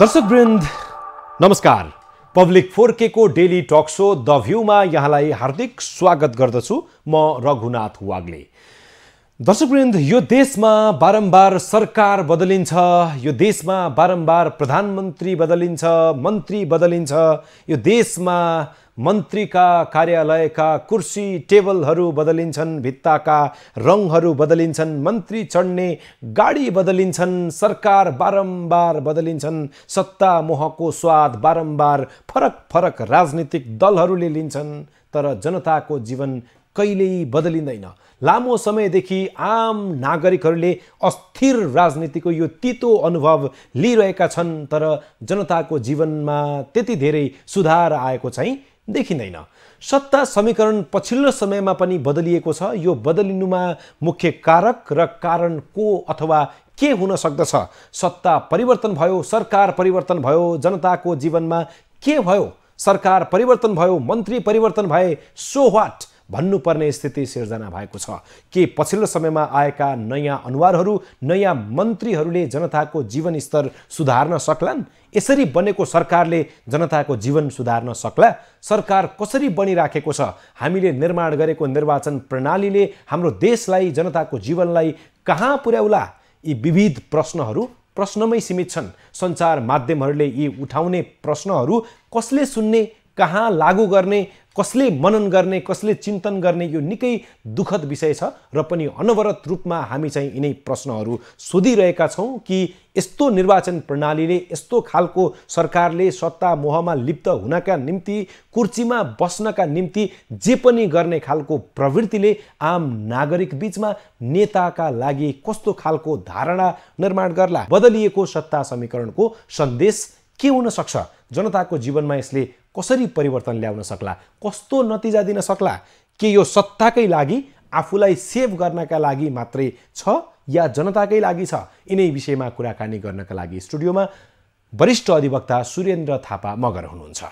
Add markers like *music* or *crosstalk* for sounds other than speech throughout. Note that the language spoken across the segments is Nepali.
दर्शकवृन्द नमस्कार। पब्लिक फोर्केको डेली टक सो द भ्यूमा यहाँलाई हार्दिक स्वागत गर्दछु। म रघुनाथ वाग्ले। दर्शकवृन्द यो देशमा बारम्बार सरकार बदलिन्छ यो देशमा बारम्बार प्रधानमन्त्री बदलिन्छ मन्त्री बदलिन्छ यो देशमा मन्त्रीका कार्यालयका कुर्सी टेबलहरू बदलिन्छन् भित्ताका रङहरू बदलिन्छन् मन्त्री चढ्ने गाडी बदलिन्छन् सरकार बारम्बार बदलिन्छन् सत्ता मोहको स्वाद बारम्बार फरक फरक राजनीतिक दलहरूले लिन्छन् तर जनताको जीवन कहिल्यै बदलिँदैन। लामो समयदेखि आम नागरिकहरूले अस्थिर राजनीतिको यो तितो अनुभव लिइरहेका छन् तर जनताको जीवनमा त्यति धेरै सुधार आएको चाहिँ देखिँदैन। सत्ता समीकरण पछिल्लो समयमा पनि बदलिएको छ। यो बदलिनुमा मुख्य कारक र कारण को अथवा के हुन सक्दछ? सत्ता परिवर्तन भयो सरकार परिवर्तन भयो जनताको जीवनमा के भयो? सरकार परिवर्तन भयो मन्त्री परिवर्तन भए सो वाट भन्नुपर्ने स्थिति सिर्जना भएको छ। के पछिल्लो समयमा आएका नयाँ अनुहारहरू नयाँ मन्त्रीहरूले जनताको जीवनस्तर सुधार्न सक्लान्? यसरी बनेको सरकारले जनताको जीवन सुधार्न सक्ला? सरकार कसरी बनिराखेको छ? हामीले निर्माण गरेको निर्वाचन प्रणालीले हाम्रो देशलाई जनताको जीवनलाई कहाँ पुर्याउला? यी विविध प्रश्नहरू प्रश्नमै सीमित छन्। सञ्चार माध्यमहरूले यी उठाउने प्रश्नहरू कसले सुन्ने कहाँ लागू गर्ने कसले मनन गर्ने कसले चिन्तन गर्ने यो निकै दुःखद विषय छ र पनि अनवरत रूपमा हामी चाहिँ यिनै प्रश्नहरू सोधिरहेका छौँ कि यस्तो निर्वाचन प्रणालीले यस्तो खालको सरकारले सत्ता मोहमा लिप्त हुनका निम्ति कुर्चीमा बस्नका निम्ति जे पनि गर्ने खालको प्रवृत्तिले आम नागरिक बिचमा नेताका लागि कस्तो खालको धारणा निर्माण गर्ला? बदलिएको सत्ता समीकरणको सन्देश के हुन सक्छ? जनताको जीवनमा यसले कसरी परिवर्तन ल्याउन सक्ला? कस्तो नतिजा दिन सक्ला? के यो सत्ताकै लागि आफूलाई सेभ गर्नका लागि मात्रै छ या जनताकै लागि छ? यिनै विषयमा कुराकानी गर्नका लागि स्टुडियोमा वरिष्ठ अधिवक्ता सुरेन्द्र थापा मगर हुनुहुन्छ।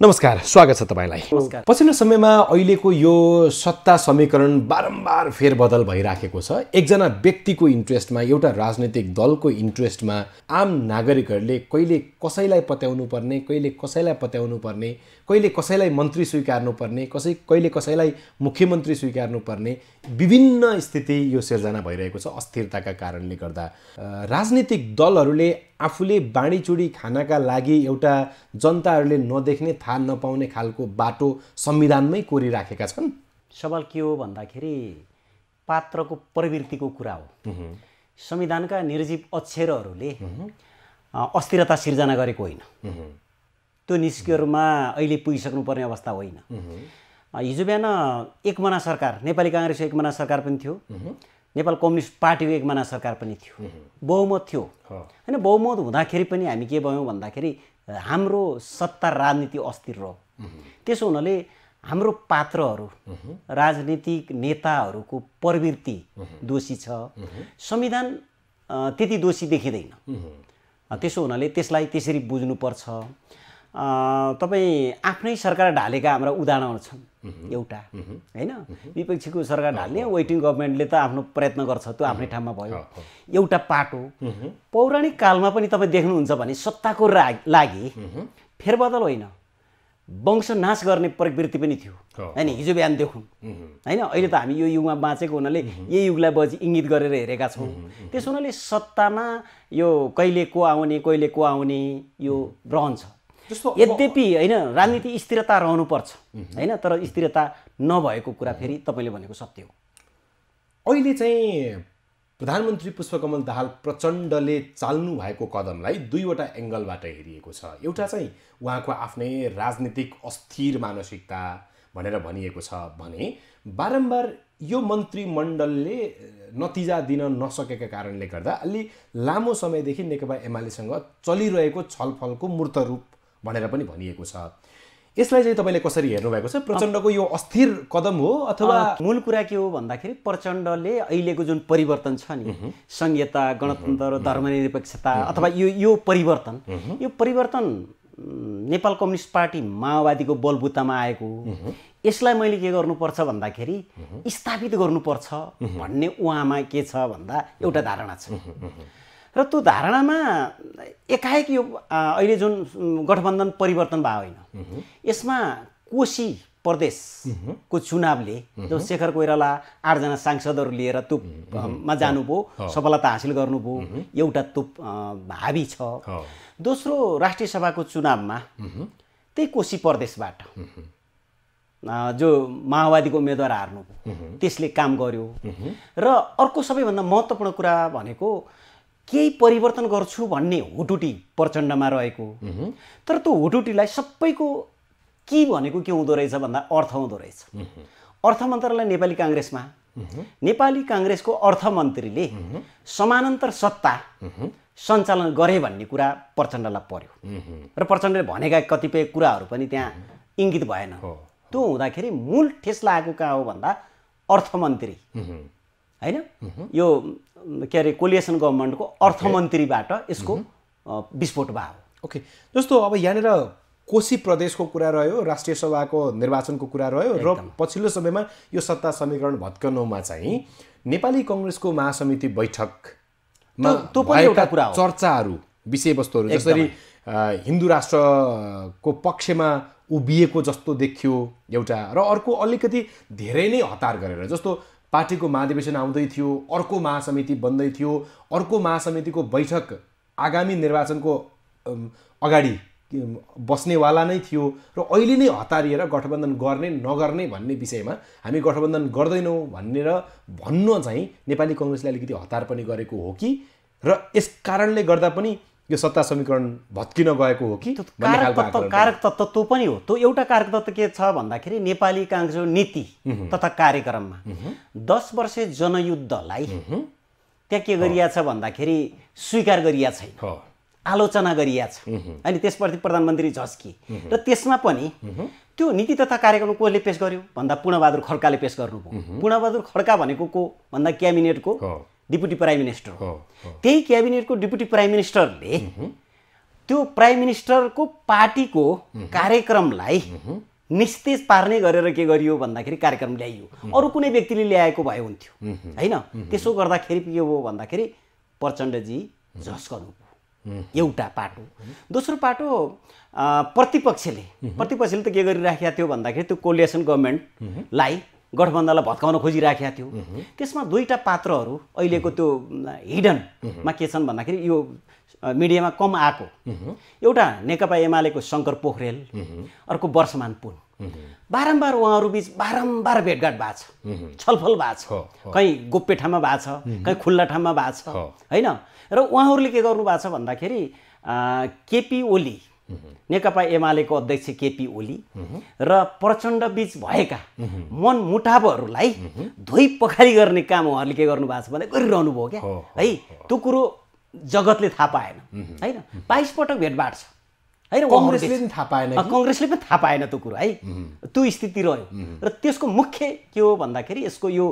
नमस्कार स्वागत छ तपाईँलाई। पछिल्लो समयमा अहिलेको यो सत्ता समीकरण बारम्बार फेरबदल भइराखेको छ। एकजना व्यक्तिको इन्ट्रेस्टमा एउटा राजनैतिक दलको इन्ट्रेस्टमा आम नागरिकहरूले कहिले कसैलाई पत्याउनु पर्ने कहिले कसैलाई पत्याउनु पर्ने कहिले कसैलाई मन्त्री स्वीकार्नु पर्ने कसै कहिले कसैलाई मुख्यमन्त्री स्वीकार्नु पर्ने विभिन्न स्थिति यो सिर्जना भइरहेको छ। अस्थिरताका कारणले गर्दा राजनीतिक दलहरूले आफूले बाँडीचुडी खानका लागि एउटा जनताहरूले नदेख्ने थाहा नपाउने खालको बाटो संविधानमै कोरिराखेका छन्। सवाल के हो भन्दाखेरि पात्रको प्रवृत्तिको कुरा हो। संविधानका निर्जीव अक्षरहरूले अस्थिरता सिर्जना गरेको होइन। त्यो निस्कियोमा अहिले पुगिसक्नुपर्ने अवस्था होइन। हिजो बिहान एकमना सरकार नेपाली काङ्ग्रेसको एकमना सरकार पनि थियो। नेपाल कम्युनिस्ट पार्टीको एकमना सरकार पनि थियो। बहुमत थियो। होइन बहुमत हुँदाखेरि पनि हामी के भयौँ भन्दाखेरि हाम्रो सत्ता राजनीति अस्थिर रह्यो। त्यसो हुनाले हाम्रो पात्रहरू राजनीतिक नेताहरूको प्रवृत्ति दोषी छ। संविधान त्यति दोषी देखिँदैन। त्यसो हुनाले त्यसलाई त्यसरी बुझ्नुपर्छ। तपाईँ आफ्नै सरकार ढालेका हाम्रा उदाहरणहरू छन्। एउटा। होइन? विपक्षीको सरकार ढाल्ने वेटिङ गभर्मेन्टले त आफ्नो प्रयत्न गर्छ त्यो आफ्नै ठाउँमा भयो। एउटा पाटो। पौराणिक कालमा पनि तपाईँ देख्नुहुन्छ भने सत्ताको लागि फेरबदल होइन। वंश नाश गर्ने प्रवृत्ति पनि थियो। होइन? हिजो बिहान देखौँ होइन? अहिले त हामी यो युगमा बाँचेको हुनाले यही युगलाई बजी इङ्गित गरेर हेरेका छौँ। त्यसो हुनाले सत्तामा यो कहिले को आउने कहिले को आउने यो रहन्छ। यद्यपि होइन राजनीति स्थिरता रहनुपर्छ होइन? तर स्थिरता नभएको कुरा फेरि तपाईँले भनेको सत्य हो। अहिले चाहिँ प्रधानमन्त्री पुष्पकमल दाहाल प्रचण्डले चाल्नु भएको कदमलाई दुईवटा एङ्गलबाट हेरिएको छ। एउटा चाहिँ उहाँको आफ्नै राजनीतिक अस्थिर मानसिकता भनेर भनिएको छ भने बारम्बार यो मन्त्रीमण्डलले नतिजा दिन नसकेका कारणले गर्दा अलि लामो समयदेखि नेकपा एमालेसँग चलिरहेको छलफलको मूर्त रूप भनेर पनि भनिएको छ। यसलाई चाहिँ तपाईँले कसरी हेर्नुभएको छ? प्रचण्डको यो अस्थिर कदम हो अथवा मूल कुरा के हो भन्दाखेरि प्रचण्डले अहिलेको जुन परिवर्तन छ नि संहिता गणतन्त्र धर्मनिरपेक्षता अथवा यो यो परिवर्तन यो परिवर्तन नेपाल कम्युनिस्ट पार्टी माओवादीको बलबुतामा आएको। यसलाई मैले के गर्नुपर्छ भन्दाखेरि स्थापित गर्नुपर्छ भन्ने उहाँमा के छ भन्दा एउटा धारणा छ। र त्यो धारणामा एकाएक यो अहिले जुन गठबन्धन परिवर्तन भयो होइन यसमा कोशी प्रदेशको चुनावले जब शेखर कोइराला आठजना सांसदहरू लिएर त्यो मा जानुभयो सफलता हासिल गर्नुभयो एउटा अ, हाबी छ। दोस्रो राष्ट्रिय सभाको चुनावमा त्यही कोशी प्रदेशबाट जो माओवादीको उम्मेदवार हार्नु त्यसले काम गर्यो। र अर्को सबैभन्दा महत्त्वपूर्ण कुरा भनेको केही परिवर्तन गर्छु भन्ने हुटुटी प्रचण्डमा रहेको। तर त्यो हुटुटीलाई सबैको के भनेको के हुँदो रहेछ भन्दा अर्थ हुँदो रहेछ। अर्थ मन्त्रालय नेपाली काङ्ग्रेसमा। नेपाली काङ्ग्रेसको अर्थमन्त्रीले समानान्तर सत्ता सञ्चालन गरे भन्ने कुरा प्रचण्डलाई पर्यो। र प्रचण्डले भनेका कतिपय कुराहरू पनि त्यहाँ इङ्गित भएन। त्यो हुँदाखेरि मूल ठेस लागेको कहाँ हो भन्दा अर्थमन्त्री होइन? यो के अरे कोलिएसन गभर्मेन्टको अर्थमन्त्रीबाट यसको विस्फोट भयो। ओके। जस्तो अब यहाँनिर कोशी प्रदेशको कुरा रह्यो राष्ट्रिय सभाको निर्वाचनको कुरा रह्यो र पछिल्लो समयमा यो सत्ता समीकरण भत्कनुमा चाहिँ नेपाली कङ्ग्रेसको महासमिति बैठकमा त्यो- पनि एउटा कुरा। चर्चाहरू विषयवस्तुहरू जसरी हिन्दू राष्ट्रको पक्षमा उभिएको जस्तो देखियो एउटा र अर्को अलिकति धेरै नै हतार गरेर जस्तो पार्टीको महाधिवेशन आउँदै थियो अर्को महासमिति बन्दै थियो। अर्को महासमितिको बैठक आगामी निर्वाचनको अगाडि बस्नेवाला नै थियो र अहिले नै हतारिएर गठबन्धन गर्ने नगर्ने भन्ने विषयमा हामी गठबन्धन गर्दैनौँ भनेर भन्न चाहिँ नेपाली कङ्ग्रेसले अलिकति हतार पनि गरेको हो कि? र यस कारणले गर्दा पनि यो सत्ता समीकरण भत्किन गएको हो कि कारक तत्त्व आकलन कारक तत्त्व त्यो पनि हो। त्यो एउटा कारक तत्त्व के छ भन्दाखेरि नेपाली काङ्ग्रेसको नीति तथा कार्यक्रममा दस वर्षे जनयुद्धलाई त्यहाँ के गरिया छ भन्दाखेरि स्वीकार गरिया छैन। आलोचना गरिया छ। अनि त्यसप्रति प्रधानमन्त्री झस्की। र त्यसमा पनि त्यो नीति तथा कार्यक्रम कसले पेस गर्यो? भन्दा पूर्णबहादुर खड्काले पेस गर्नुभयो। पूर्णबहादुर खड्का भनेको को? भन्दा क्याबिनेटको हो। डिप्युटी प्राइम मिनिस्टर हो त्यही क्याबिनेटको डिप्युटी प्राइम मिनिस्टरले त्यो प्राइम मिनिस्टरको पार्टीको कार्यक्रमलाई निस्तेज पार्ने गरेर के गरियो भन्दाखेरि कार्यक्रम ल्याइयो। अरू कुनै व्यक्तिले ल्याएको भए हुन्थ्यो। होइन? त्यसो गर्दाखेरि के हो भन्दाखेरि प्रचण्डजी झस्कनु एउटा पाटो। दोस्रो पाटो प्रतिपक्षले। प्रतिपक्षले त के गरिराखेका थियो भन्दाखेरि त्यो कोलिएसन गभर्मेन्टलाई गठबन्धनलाई भत्काउन खोजिराखेका थियो। त्यसमा दुईवटा पात्रहरू अहिलेको त्यो हिडनमा के छन् भन्दाखेरि यो मिडियामा कम आएको। एउटा नेकपा एमालेको शङ्कर पोखरेल अर्को वर्षमान पुन। बारम्बार उहाँहरू बिच बारम्बार भेटघाट भएको छ। छलफल भएको छ। कहीँ गोप्य ठाउँमा भएको छ कहीँ खुल्ला ठाउँमा भएको छ। होइन? र उहाँहरूले के गर्नु भएको छ भन्दाखेरि केपी ओली नेकपा एमालेको अध्यक्ष केपी ओली र प्रचण्ड बिच भएका मनमुटावहरूलाई धोइ पखारी गर्ने काम उहाँहरूले के गर्नु भएको छ भने गरिरहनु भयो क्या। हो, त्यो कुरो जगतले थाहा पाएन होइन? बाइस पटक भेटभाट छ। होइन कङ्ग्रेसले। पनि थाहा पाएन कङ्ग्रेसले पनि थाहा पाएन त्यो कुरो है? त्यो स्थिति रह्यो। र त्यसको मुख्य के हो भन्दाखेरि यसको यो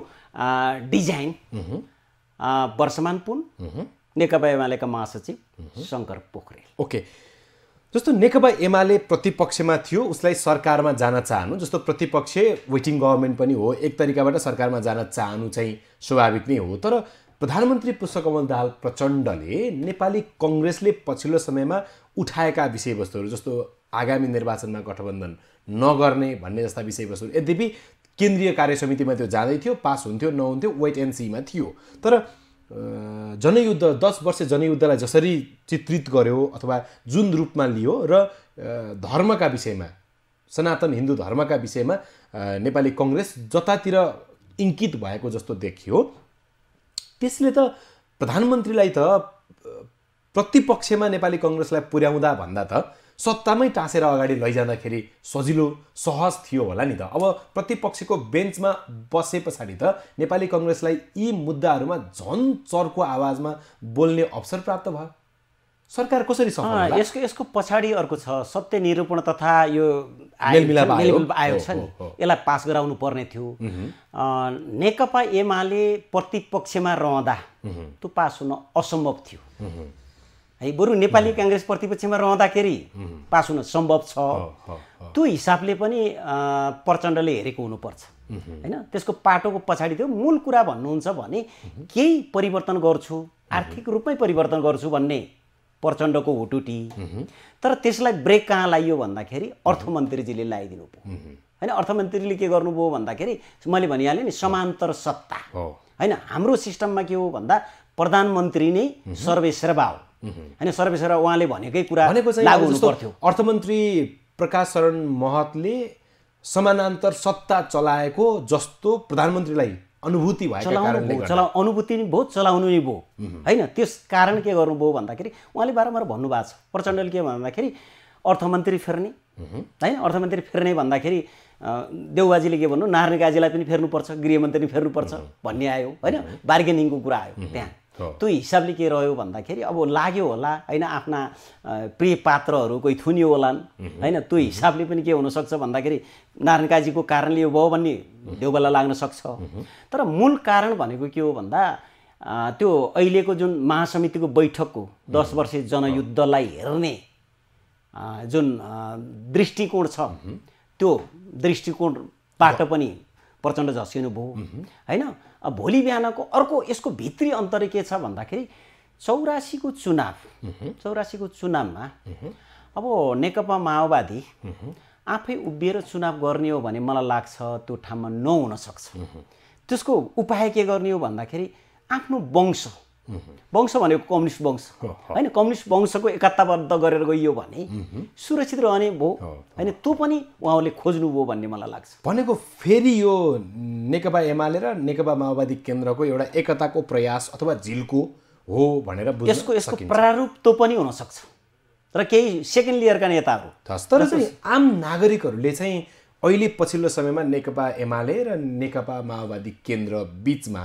डिजाइन वर्षमान पुन नेकपा एमालेका महासचिव शङ्कर पोखरेल। ओके। जस्तो नेकपा एमाले प्रतिपक्षमा थियो उसलाई सरकारमा जान चाहनु जस्तो प्रतिपक्ष वेटिङ गभर्मेन्ट पनि हो एक तरिकाबाट सरकारमा जान चाहनु चाहिँ स्वाभाविक नै हो। तर प्रधानमन्त्री पुष्पकमल दाहाल प्रचण्डले नेपाली कङ्ग्रेसले पछिल्लो समयमा उठाएका विषयवस्तुहरू जस्तो आगामी निर्वाचनमा गठबन्धन नगर्ने भन्ने जस्ता विषयवस्तुहरू यद्यपि केन्द्रीय कार्य समितिमा त्यो जाँदै थियो पास हुन्थ्यो नहुन्थ्यो वेट एन्ड सीमा थियो। तर जनयुद्ध दस वर्ष जनयुद्धलाई जसरी चित्रित गर्यो अथवा जुन रूपमा लियो र धर्मका विषयमा सनातन हिन्दू धर्मका विषयमा नेपाली कङ्ग्रेस जतातिर इङ्कित भएको जस्तो देखियो। त्यसले त प्रधानमन्त्रीलाई त प्रतिपक्षमा नेपाली कङ्ग्रेसलाई पुर्याउँदा भन्दा त सत्तामै टाँसेर अगाडि लैजाँदाखेरि सजिलो सहज थियो होला नि त। अब प्रतिपक्षको बेन्चमा बसे पछाडि त नेपाली कङ्ग्रेसलाई यी मुद्दाहरूमा झन् चर्को आवाजमा बोल्ने अवसर प्राप्त भयो। सरकार कसरी यसको यसको पछाडि अर्को छ सत्य निरूपण तथा यो आयोग। छ नि। यसलाई पास गराउनु पर्ने थियो। नेकपा एमाले प्रतिपक्षमा रहँदा त्यो पास हुन असम्भव थियो। है बरु नेपाली काङ्ग्रेस प्रतिपक्षमा रहँदाखेरि पास हुन सम्भव छ। त्यो हिसाबले पनि प्रचण्डले हेरेको हुनुपर्छ। होइन त्यसको पाटोको पछाडि त्यो मूल कुरा भन्नुहुन्छ भने केही परिवर्तन गर्छु आर्थिक रूपमै परिवर्तन गर्छु भन्ने प्रचण्डको हुटुटी। तर त्यसलाई ब्रेक कहाँ लगाइयो भन्दाखेरि अर्थमन्त्रीजीले लगाइदिनु भयो। होइन अर्थमन्त्रीले के गर्नुभयो भन्दाखेरि मैले भनिहालेँ नि समान्तर सत्ता। होइन हाम्रो सिस्टममा के हो भन्दा प्रधानमन्त्री नै सर्वेसेवा हो होइन सर्वेसेवा उहाँले भनेकै कुरा भनेको चाहिँ लागु पर्थ्यो अर्थमन्त्री प्रकाश शरण महतले समानान्तर सत्ता चलाएको जस्तो प्रधानमन्त्रीलाई अनुभूति भएका भयो। चला अनुभूति नि भयो चलाउनु नि भयो। होइन त्यस कारण के गर्नुभयो भन्दाखेरि उहाँले बारम्बार भन्नुभएको छ। प्रचण्डले के भन्दाखेरि अर्थमन्त्री फेर्ने। होइन अर्थमन्त्री फेर्ने भन्दाखेरि देउबाजीले के भन्नु नारायण काजीलाई पनि फेर्नुपर्छ गृहमन्त्री पनि फेर्नुपर्छ भन्ने आयो। होइन बार्गेनिङको कुरा आयो। त्यहाँ। त्यो हिसाबले के रह्यो भन्दाखेरि अब लाग्यो होला होइन आफ्ना प्रिय पात्रहरू कोही थुनियो होलान् होइन त्यो हिसाबले पनि के हुनसक्छ भन्दाखेरि नारायण काजीको कारणले यो भयो भन्ने देउबालाई लाग्न सक्छ। तर मूल कारण भनेको के हो भन्दा त्यो अहिलेको जुन महासमितिको बैठकको दस वर्षीय जनयुद्धलाई हेर्ने जुन दृष्टिकोण छ त्यो दृष्टिकोणबाट पनि प्रचण्ड झस्किनु भयो। होइन? भोलि बिहानको अर्को यसको भित्री अन्तर के छ भन्दाखेरि चौरासीको चुनाव। चौरासीको चुनावमा अब नेकपा माओवादी आफै उभिएर चुनाव गर्ने हो भने मलाई लाग्छ त्यो ठाउँमा नहुन सक्छ। त्यसको उपाय के गर्ने हो भन्दाखेरि आफ्नो वंश वंश भनेको कम्युनिस्ट वंश। होइन कम्युनिस्ट वंशको एकताबद्ध गरेर गइयो भने सुरक्षित रहने भयो होइन त्यो पनि उहाँले खोज्नुभयो भन्ने मलाई लाग्छ। भनेको फेरि यो नेकपा एमाले र नेकपा माओवादी केन्द्रको एउटा एकताको प्रयास अथवा झिल्को हो भनेर यसको यसको। प्रारूप त्यो पनि हुनसक्छ। र केही सेकेन्ड लेयरका नेताहरू। तर चाहिँ आम नागरिकहरूले चाहिँ अहिले पछिल्लो समयमा नेकपा एमाले र नेकपा माओवादी केन्द्र बिचमा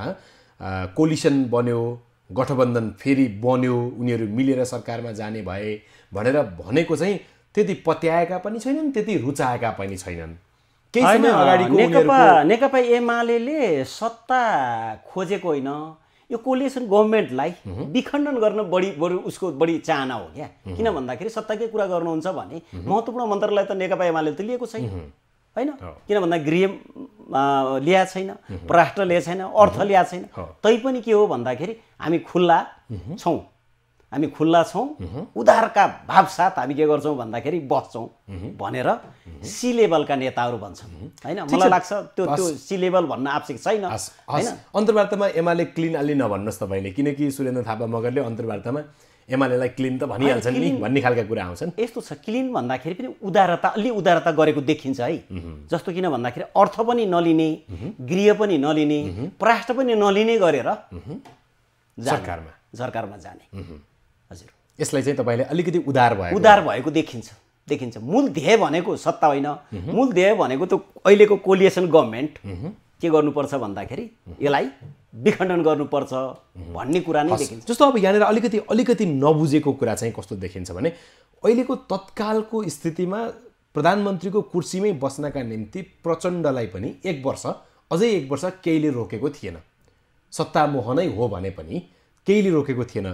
कोलिसन बन्यो। गठबन्धन फेरि बन्यो उनीहरू मिलेर सरकारमा जाने भए भनेर भनेको चाहिँ त्यति पत्याएका पनि छैनन् त्यति रुचाएका पनि छैनन्। केही समय अगाडिको नेकपा नेकपा एमाले सत्ता खोजेको होइन। यो कोलिएसन गभर्मेन्टलाई विखण्डन गर्न बढी बरु उसको बढी चाहना हो क्या? किन भन्दाखेरि सत्ताकै कुरा गर्नुहुन्छ भने महत्त्वपूर्ण मन्त्रालय त नेकपा एमाले त लिएको छैन। होइन? किन भन्दा गृह ल्याएको छैन परराष्ट्र ल्याएको छैन अर्थ ल्याएको छैन। तैपनि के हो भन्दाखेरि हामी खुल्ला छौँ। हामी खुल्ला छौँ। उदारका भावसाथ हामी के गर्छौँ भन्दाखेरि बस्छौँ भनेर सी लेभलका नेताहरू भन्छन्। होइन? मलाई लाग्छ त्यो त्यो सी लेभल भन्न आवश्यक छैन। हस्। अन्तर्वार्तामा एमाले क्लिन अलि नभन्नुहोस् तपाईँले। किनकि सुरेन्द्र थापा मगरले अन्तर्वार्तामा एमालेलाई क्लिन त भनिहाल्छन् नि भन्ने खालका कुरा आउँछन्। यस्तो छ क्लिन भन्दाखेरि पनि उदारता अलि उदारता गरेको देखिन्छ है। जस्तो किन भन्दाखेरि अर्थ पनि नलिने गृह पनि नलिने पराष्ट्र पनि नलिने गरेर। सरकारमा। सरकारमा जाने। हजुर। यसलाई चाहिँ तपाईँले अलिकति उदार भयो उदार भएको देखिन्छ देखिन्छ। मूल ध्येय भनेको सत्ता होइन। मूल ध्येय भनेको त्यो अहिलेको कोलिएसन गभर्मेन्ट के गर्नुपर्छ भन्दाखेरि यसलाई विखण्डन गर्नुपर्छ भन्ने कुरा नै देखिन्छ। जस्तो अब यहाँनिर अलिकति अलिकति नबुझेको कुरा चाहिँ कस्तो देखिन्छ भने अहिलेको तत्कालको स्थितिमा प्रधानमन्त्रीको कुर्सीमै बस्नका निम्ति प्रचण्डलाई पनि एक वर्ष अझै एक वर्ष केहीले रोकेको थिएन। सत्तामोह नै हो भने पनि केहीले रोकेको थिएन।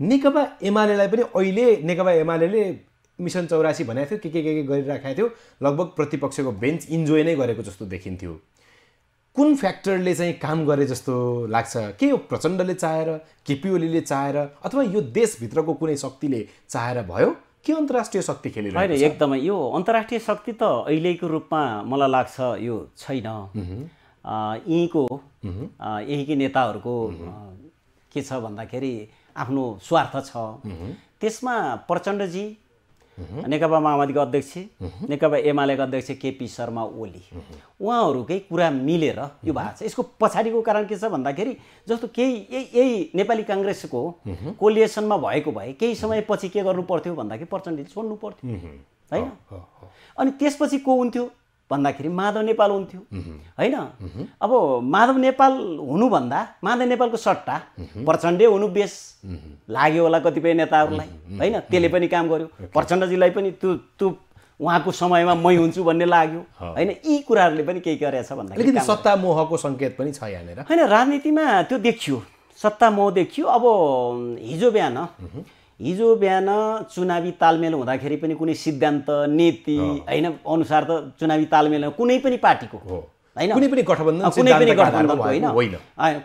नेकपा एमालेलाई पनि अहिले नेकपा एमाले मिसन चौरासी भनेको थियो के के के के गरिराखेको थियो लगभग प्रतिपक्षको बेन्च इन्जोय नै गरेको जस्तो देखिन्थ्यो। कुन फ्याक्टरले चाहिँ काम गरे जस्तो लाग्छ? के यो प्रचण्डले चाहेर केपी ओलीले चाहेर अथवा यो देशभित्रको कुनै शक्तिले चाहेर भयो? के अन्तर्राष्ट्रिय शक्ति होइन खेलिरहेको छ? एकदमै। यो अन्तर्राष्ट्रिय शक्ति त अहिलेको रूपमा मलाई लाग्छ यो छैन। यहीँको यहीँकै नेताहरूको के छ भन्दाखेरि आफ्नो स्वार्थ छ। त्यसमा प्रचण्डजी नेकपा माओवादीको अध्यक्ष नेकपा एमालेका अध्यक्ष केपी शर्मा ओली। उहाँहरूकै कुरा मिलेर यो भएको छ। यसको पछाडिको कारण के छ भन्दाखेरि जस्तो केही यही यही नेपाली काङ्ग्रेसको कोलिएसनमा भएको भए केही समयपछि के गर्नु पर्थ्यो भन्दाखेरि प्रचण्डले छोड्नु पर्थ्यो। होइन? अनि त्यसपछि को हुन्थ्यो? भन्दाखेरि माधव नेपाल हुन्थ्यो। होइन? अब माधव नेपाल हुनुभन्दा माधव नेपालको सट्टा प्रचण्डै हुनु बेस लाग्यो होला कतिपय नेताहरूलाई होइन? त्यसले पनि काम गर्यो। प्रचण्डजीलाई पनि त्यो त्यो उहाँको समयमा मै हुन्छु भन्ने लाग्यो। होइन? यी कुराहरूले पनि केही गरेछ भन्दाखेरि सत्ता मोहको सङ्केत पनि छ यहाँनिर। होइन? राजनीतिमा त्यो देखियो। सत्ता मोह देखियो। अब हिजो बिहान हिजो बिहान चुनावी तालमेल हुँदाखेरि पनि कुनै सिद्धान्त नीति होइन अनुसार त चुनावी तालमेल कुनै पनि पार्टीको हो। होइन। कुनै पनि गठबन्धन कुनै पनि गठबन्धनको होइन।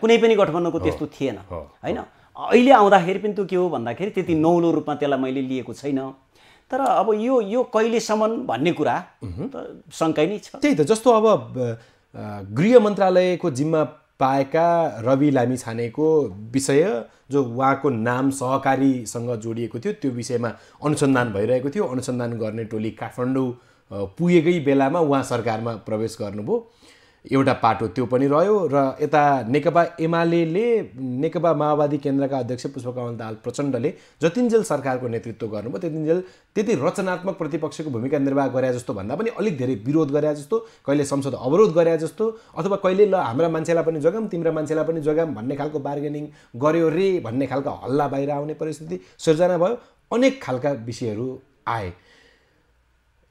कुनै पनि गठबन्धनको त्यस्तो थिएन। होइन? अहिले आउँदाखेरि पनि त्यो के हो भन्दाखेरि त्यति नौलो रूपमा त्यसलाई मैले लिएको छैन। तर अब यो यो कहिलेसम्म भन्ने कुरा त शङ्कै नै छ। त्यही त जस्तो अब गृह मन्त्रालयको जिम्मा पाएका रवि लामी छानेको विषय जो उहाँको नाम सहकारीसँग जोडिएको थियो त्यो विषयमा अनुसन्धान भइरहेको थियो। अनुसन्धान गर्ने टोली काठमाडौँ पुगेकै बेलामा उहाँ सरकारमा प्रवेश गर्नुभयो। एउटा पाटो त्यो पनि रह्यो र यता नेकपा एमाले नेकपा माओवादी केन्द्रका अध्यक्ष पुष्पकमल दाहाल प्रचण्डले जतिन्जेल सरकारको नेतृत्व गर्नुभयो त्यतिन्जेल त्यति रचनात्मक प्रतिपक्षको भूमिका निर्वाह गरे जस्तो भन्दा पनि अलिक धेरै विरोध गरे जस्तो कहिले संसद अवरोध गरे जस्तो अथवा कहिले ल हाम्रा मान्छेलाई पनि जगाम तिम्रा मान्छेलाई पनि जगाम भन्ने खालको बार्गेनिङ गर्यो रे भन्ने खालको हल्ला बाहिर आउने परिस्थिति सिर्जना भयो अनेक खालका विषयहरू आए।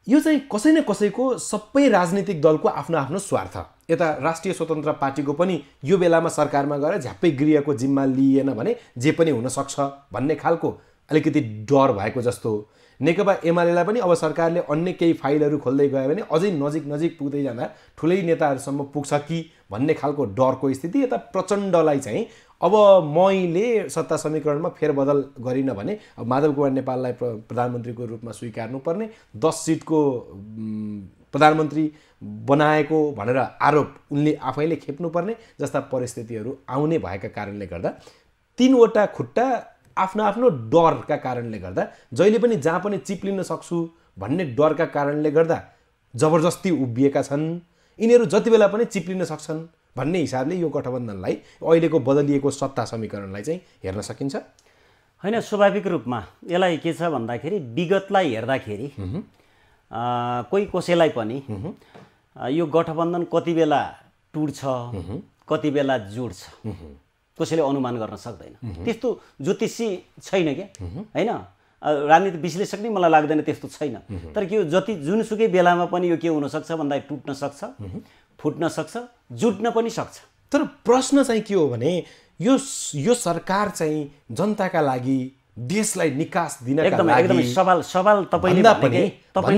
यो चाहिँ कसै न कसैको सबै राजनीतिक दलको आफ्नो आफ्नो स्वार्थ। यता राष्ट्रिय स्वतन्त्र पार्टीको पनि यो बेलामा सरकारमा गएर झ्याप्पै गृहको जिम्मा लिइएन भने जे पनि हुनसक्छ भन्ने खालको अलिकति डर भएको जस्तो नेकपा एमालेलाई पनि अब सरकारले अन्य केही फाइलहरू खोल्दै गयो भने अझै नजिक नजिक पुग्दै जाँदा ठुलै नेताहरूसम्म पुग्छ कि भन्ने खालको डरको स्थिति यता प्रचण्डलाई चाहिँ अब मैले सत्ता समीकरणमा फेरबदल गरिनँ भने अब माधव कुमार नेपाललाई प्र प्रधानमन्त्रीको रूपमा स्वीकार्नुपर्ने। दस सिटको प्रधानमन्त्री बनाएको भनेर आरोप उनले आफैले खेप्नुपर्ने जस्ता परिस्थितिहरू आउने भएका कारणले गर्दा तिनवटा खुट्टा आफ्नो आफ्नो डरका कारणले गर्दा जहिले पनि जहाँ पनि चिप्लिन सक्छु भन्ने डरका कारणले गर्दा जबरजस्ती उभिएका छन्। यिनीहरू जति बेला पनि चिप्लिन सक्छन् भन्ने हिसाबले यो गठबन्धनलाई अहिलेको बदलिएको सत्ता समीकरणलाई चाहिँ हेर्न सकिन्छ। होइन स्वाभाविक रूपमा यसलाई के छ भन्दाखेरि विगतलाई हेर्दाखेरि कोही कसैलाई पनि यो गठबन्धन कति बेला टुट्छ कति बेला जोड्छ? कसैले अनुमान गर्न सक्दैन। त्यस्तो ज्योतिषी छैन क्या? होइन? राजनीति विश्लेषक नै मलाई लाग्दैन त्यस्तो छैन। तर के हो जति जुनसुकै बेलामा पनि यो के हुनसक्छ भन्दा टुट्न सक्छ फुट्न सक्छ जुट्न पनि सक्छ। तर प्रश्न चाहिँ के हो भने यो यो सरकार चाहिँ जनताका लागि देशलाई निकास दिनका लागि सवाल सवाल तपाईँले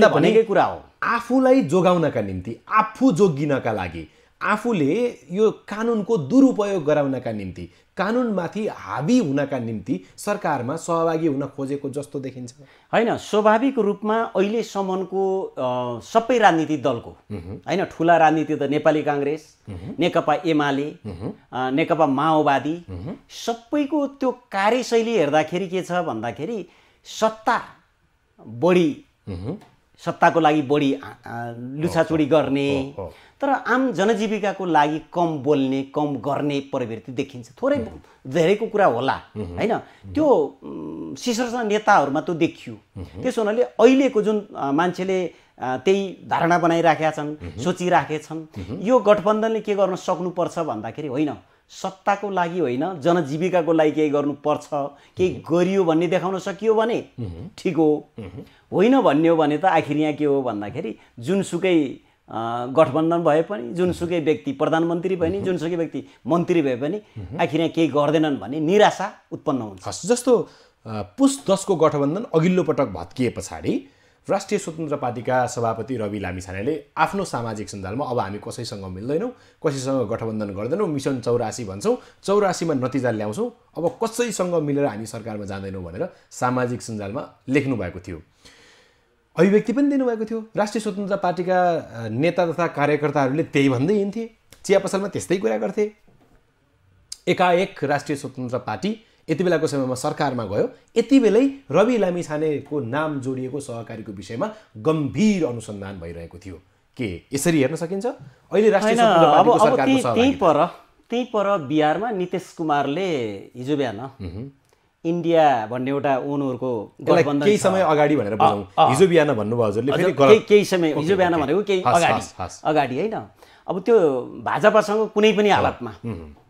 भनेकै कुरा हो। आफूलाई जोगाउनका निम्ति आफू जोगिनका लागि आफूले यो कानुनको दुरुपयोग गराउनका निम्ति कानुनमाथि हावी हुनका निम्ति सरकारमा सहभागी हुन खोजेको जस्तो देखिन्छ। होइन स्वाभाविक रूपमा अहिलेसम्मको सबै राजनीतिक दलको। होइन ठुला राजनीति त नेपाली काङ्ग्रेस नेकपा एमाले नेकपा माओवादी सबैको त्यो कार्यशैली हेर्दाखेरि के छ भन्दाखेरि सत्ता बढी सत्ताको लागि बढी लुछाचुडी गर्ने। तर आम जनजीविकाको लागि कम बोल्ने कम गर्ने प्रवृत्ति देखिन्छ। थोरै धेरैको कुरा होला होइन? त्यो शीर्ष नेताहरूमा त्यो देखियो। त्यसो हुनाले अहिलेको जुन मान्छेले त्यही धारणा बनाइराखेका छन् सोचिराखेछन् यो गठबन्धनले के गर्न सक्नुपर्छ भन्दाखेरि होइन। सत्ताको लागि होइन जनजीविकाको लागि केही गर्नुपर्छ केही गरियो भन्ने देखाउन सकियो भने ठिक हो। होइन भन्ने हो भने त आखिर यहाँ के हो भन्दाखेरि जुनसुकै गठबन्धन भए पनि जुनसुकै व्यक्ति प्रधानमन्त्री भए पनि जुनसुकै व्यक्ति मन्त्री भए पनि आखिर यहाँ केही गर्दैनन् भने निराशा उत्पन्न हुन्छ। जस्तो पुस दसको गठबन्धन अघिल्लो पटक भत्किए पछाडि राष्ट्रिय स्वतन्त्र पार्टीका सभापति रवि लामिछानेले आफ्नो सामाजिक सञ्जालमा अब हामी कसैसँग मिल्दैनौँ कसैसँग गठबन्धन गर्दैनौँ मिसन चौरासी भन्छौँ चौरासीमा नतिजा ल्याउँछौँ अब कसैसँग मिलेर हामी सरकारमा जाँदैनौँ भनेर सामाजिक सञ्जालमा लेख्नु भएको थियो। अभिव्यक्ति पनि दिनुभएको थियो। राष्ट्रिय स्वतन्त्र पार्टीका नेता तथा कार्यकर्ताहरूले त्यही भन्दै हिँड्थे। चिया पसलमा त्यस्तै कुरा गर्थे। एकाएक राष्ट्रिय स्वतन्त्र पार्टी यति बेलाको समयमा सरकारमा गयो। यति बेलै रवि लामी छानेको नाम जोडिएको सहकारीको विषयमा गम्भीर अनुसन्धान भइरहेको थियो। के यसरी हेर्न सकिन्छ? अहिले राष्ट्रिय त्यही पर त्यहीँ पर बिहारमा नितीश कुमारले हिजो बिहान इन्डिया भन्ने एउटा गठबन्धन केही। समय अगाडि भनेर बुझौँ हिजो बिहान भन्नुभयो हजुरले फेरि केही समय हिजो बिहान। भनेको केही अगाडि। अगाडि होइन? अब त्यो भाजपासँग कुनै पनि हालतमा।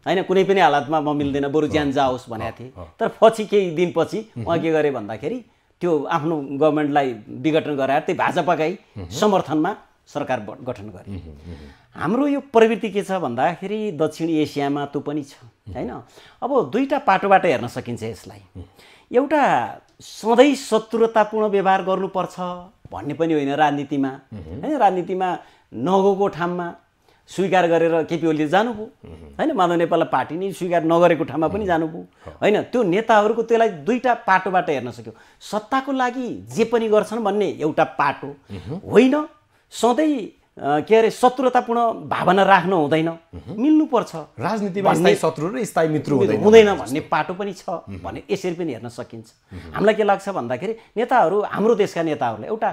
होइन कुनै पनि हालतमा म मिल्दैन बरु ज्यान जाओस् भनेको थिएँ। तर पछि केही दिनपछि उहाँ के गरे भन्दाखेरि त्यो आफ्नो गभर्मेन्टलाई विघटन गराएर त्यही भाजपाकै समर्थनमा सरकार गठन गरे हाम्रो यो प्रवृत्ति के छ भन्दाखेरि दक्षिण एसियामा त्यो पनि छ होइन? अब दुईवटा पाटोबाट हेर्न सकिन्छ यसलाई। एउटा सधैँ शत्रुतापूर्ण व्यवहार गर्नुपर्छ भन्ने पनि होइन राजनीतिमा। होइन राजनीतिमा नगएको ठाउँमा स्वीकार गरेर केपी ओलीले जानुभयो। होइन माधव नेपाललाई पार्टी नै स्वीकार नगरेको ठाउँमा पनि जानुभयो। होइन त्यो नेताहरूको त्यसलाई दुईवटा पाटोबाट हेर्न सक्यो। सत्ताको लागि जे पनि गर्छन् भन्ने एउटा पाटो होइन सधैँ के अरे शत्रुतापूर्ण भावना राख्न हुँदैन। मिल्नुपर्छ। राजनीतिमा स्थायी शत्रु र स्थायी मित्र हुँदैन हुँदैन भन्ने पाटो पनि छ भने यसरी पनि हेर्न सकिन्छ। हामीलाई के लाग्छ भन्दाखेरि नेताहरू हाम्रो देशका नेताहरूले एउटा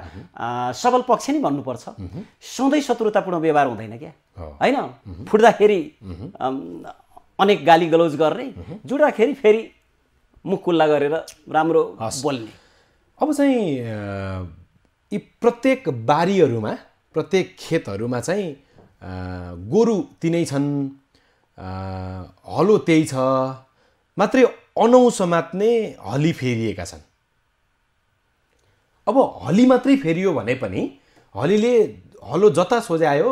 सबल पक्ष नै भन्नुपर्छ। सधैँ शत्रुतापूर्ण व्यवहार हुँदैन क्या। होइन? फुट्दाखेरि अनेक गाली गलौज गर्ने जुट्दाखेरि फेरि मुख खुल्ला गरेर राम्रो बोल्ने। अब चाहिँ यी प्रत्येक बारीहरूमा प्रत्येक खेतहरूमा चाहिँ गोरु तिनै छन् हलो त्यही छ मात्रै अनौ समात्ने हली फेरिएका छन्। अब हली मात्रै फेरियो भने पनि हलीले हलो जता सोझ्यायो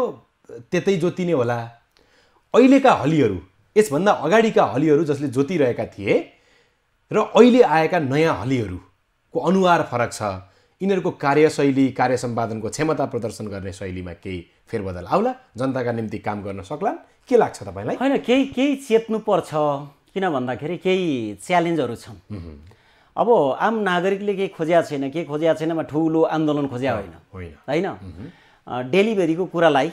त्यतै जोतिने होला। अहिलेका हलीहरू यसभन्दा अगाडिका हलीहरू जसले जोतिरहेका थिए र अहिले आएका नयाँ हलीहरूको अनुहार फरक छ। यिनीहरूको कार्यशैली कार्य सम्पादनको क्षमता प्रदर्शन गर्ने शैलीमा केही फेरबदल आउला। जनताका निम्ति काम गर्न सक्लान्। के लाग्छ तपाईँलाई? होइन केही केही चेत्नुपर्छ किन भन्दाखेरि केही च्यालेन्जहरू छन्। अब आम नागरिकले केही खोज्या छैन के खोज्या छैन मा ठुलो आन्दोलन खोज्या होइन। होइन। डेलिभरीको कुरालाई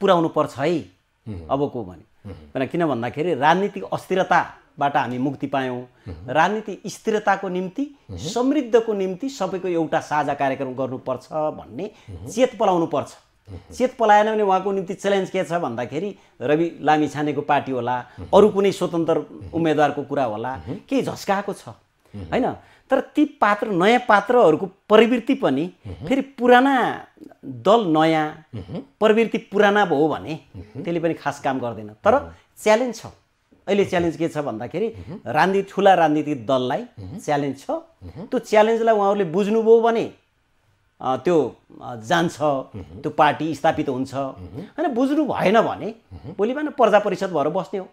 पुर्याउनु पर्छ है। अबको भने? किन भन्दाखेरि राजनीतिक अस्थिरताबाट हामी मुक्ति पायौँ। राजनीति स्थिरताको निम्ति समृद्धको निम्ति सबैको एउटा साझा कार्यक्रम गर्नुपर्छ भन्ने चेत पलाउनु पर्छ चेत पलाएन भने उहाँको निम्ति च्यालेन्ज के छ भन्दाखेरि रवि लामी छानेको पार्टी होला अरू कुनै स्वतन्त्र उम्मेदवारको कुरा होला केही झस्काएको छ। होइन? तर ती पात्र नयाँ पात्रहरूको प्रवृत्ति पनि फेरि पुराना दल नयाँ प्रवृत्ति पुराना भयो भने त्यसले पनि खास काम गर्दैन। तर च्यालेन्ज छ। अहिले च्यालेन्ज के छ भन्दाखेरि राजनीति ठुला राजनीतिक दललाई च्यालेन्ज छ। त्यो च्यालेन्जलाई उहाँहरूले बुझ्नुभयो भने त्यो जान्छ त्यो पार्टी स्थापित हुन्छ। होइन बुझ्नु भएन भने भोलि बिहान प्रजा परिषद भएर बस्ने हो।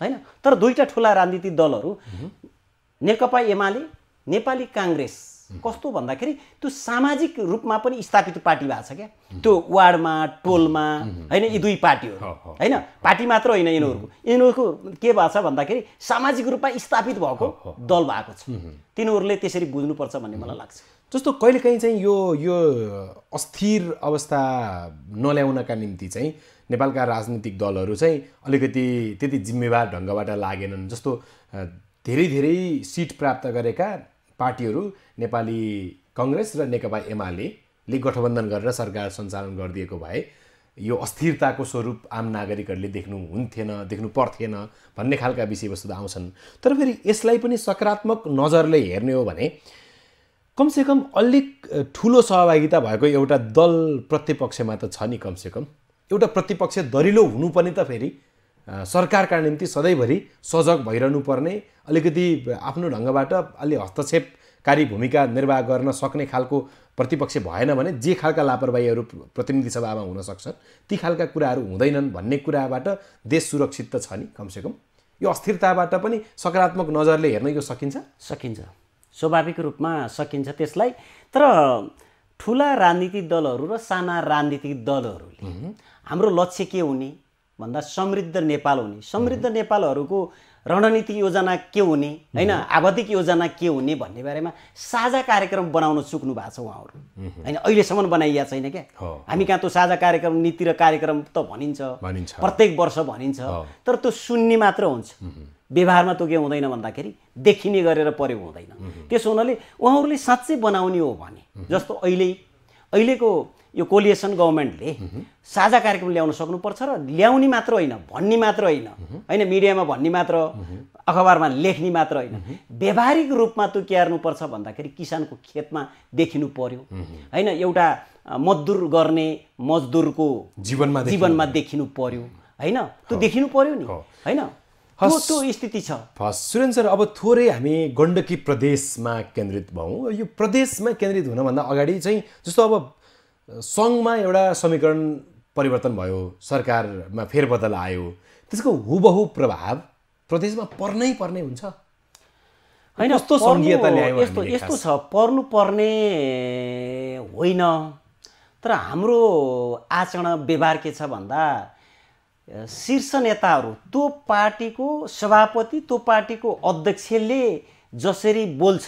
होइन तर दुईवटा ठुला राजनीतिक दलहरू नेकपा एमाले नेपाली काङ्ग्रेस कस्तो भन्दाखेरि त्यो सामाजिक रूपमा पनि स्थापित पार्टी भएको छ क्या। त्यो वार्डमा टोलमा होइन यी दुई पार्टीहरू। होइन? पार्टी मात्र होइन यिनीहरूको। यिनीहरूको के भएको छ भन्दाखेरि सामाजिक रूपमा स्थापित भएको दल भएको छ। तिनीहरूले त्यसरी बुझ्नुपर्छ भन्ने मलाई लाग्छ। जस्तो कहिलेकाहीँ चाहिँ यो यो अस्थिर अवस्था नल्याउनका निम्ति चाहिँ नेपालका राजनीतिक दलहरू चाहिँ अलिकति त्यति जिम्मेवार ढङ्गबाट लागेनन् जस्तो धेरै धेरै सिट प्राप्त गरेका पार्टीहरू नेपाली कङ्ग्रेस र नेकपा एमाले गठबन्धन गरेर सरकार सञ्चालन गरिदिएको भए यो अस्थिरताको स्वरूप आम नागरिकहरूले देख्नु हुन्थेन देख्नु पर्थेन भन्ने खालका विषयवस्तु त आउँछन्। तर फेरि यसलाई पनि सकारात्मक नजरले हेर्ने हो भने कमसेकम अलिक ठुलो सहभागिता भएको एउटा दल प्रतिपक्षमा त छ नि कमसेकम। एउटा प्रतिपक्ष दरिलो हुनु पनि त फेरि सरकारका निम्ति सधैँभरि सजग भइरहनु पर्ने अलिकति आफ्नो ढङ्गबाट अलि हस्तक्षेपकारी भूमिका निर्वाह गर्न सक्ने खालको प्रतिपक्ष भएन भने जे खालका लापरवाहीहरू प्रतिनिधि सभामा हुन सक्छन् ती खालका कुराहरू हुँदैनन् भन्ने कुराबाट देश सुरक्षित त छ नि कमसेकम। यो अस्थिरताबाट पनि सकारात्मक नजरले हेर्न यो सकिन्छ? सकिन्छ। स्वाभाविक रूपमा सकिन्छ त्यसलाई। तर ठुला राजनीतिक दलहरू र साना राजनीतिक दलहरूले हाम्रो लक्ष्य के हुने भन्दा समृद्ध नेपाल हुने। समृद्ध नेपालहरूको रणनीतिक योजना के हुने होइन? आवधिक योजना के हुने भन्ने बारेमा साझा कार्यक्रम बनाउन चुक्नु भएको छ उहाँहरू। होइन अहिलेसम्म बनाइया छैन क्या। हामी कहाँ त्यो साझा कार्यक्रम नीति र कार्यक्रम त भनिन्छ। प्रत्येक वर्ष भनिन्छ। तर त्यो सुन्ने मात्र हुन्छ। व्यवहारमा त्यो के हुँदैन भन्दाखेरि देखिने गरेर पर्यो हुँदैन। त्यसो हुनाले उहाँहरूले साँच्चै बनाउने हो भने जस्तो अहिले अहिलेको यो कोलिएसन गभर्मेन्टले साझा कार्यक्रम ल्याउन सक्नुपर्छ र ल्याउने मात्र होइन भन्ने मात्र होइन। होइन मिडियामा भन्ने मात्र अखबारमा लेख्ने मात्र होइन। व्यावहारिक रूपमा त्यो के हेर्नुपर्छ भन्दाखेरि किसानको खेतमा देखिनु पर्यो। होइन एउटा मजदुर गर्ने मजदुरको जीवनमा जीवनमा देखिनु पर्यो। होइन त्यो देखिनु पर्यो नि। होइन त्यो त्यो स्थिति छ। हस् सुरेन सर अब थोरै हामी गण्डकी प्रदेशमा केन्द्रित भयौँ यो प्रदेशमा केन्द्रित हुनभन्दा अगाडि चाहिँ जस्तो अब सङ्घमा एउटा समीकरण परिवर्तन भयो सरकारमा फेरबदल आयो त्यसको हुबहु प्रभाव प्रदेशमा पर्नै पर्ने हुन्छ होइन कस्तो पर्नु- सङ्घीयता ल्यायौँ यस्तो यस्तो? छ पर्नुपर्ने होइन तर हाम्रो आचरण व्यवहार के छ भन्दा शीर्ष नेताहरू त्यो पार्टीको सभापति त्यो पार्टीको अध्यक्षले जसरी बोल्छ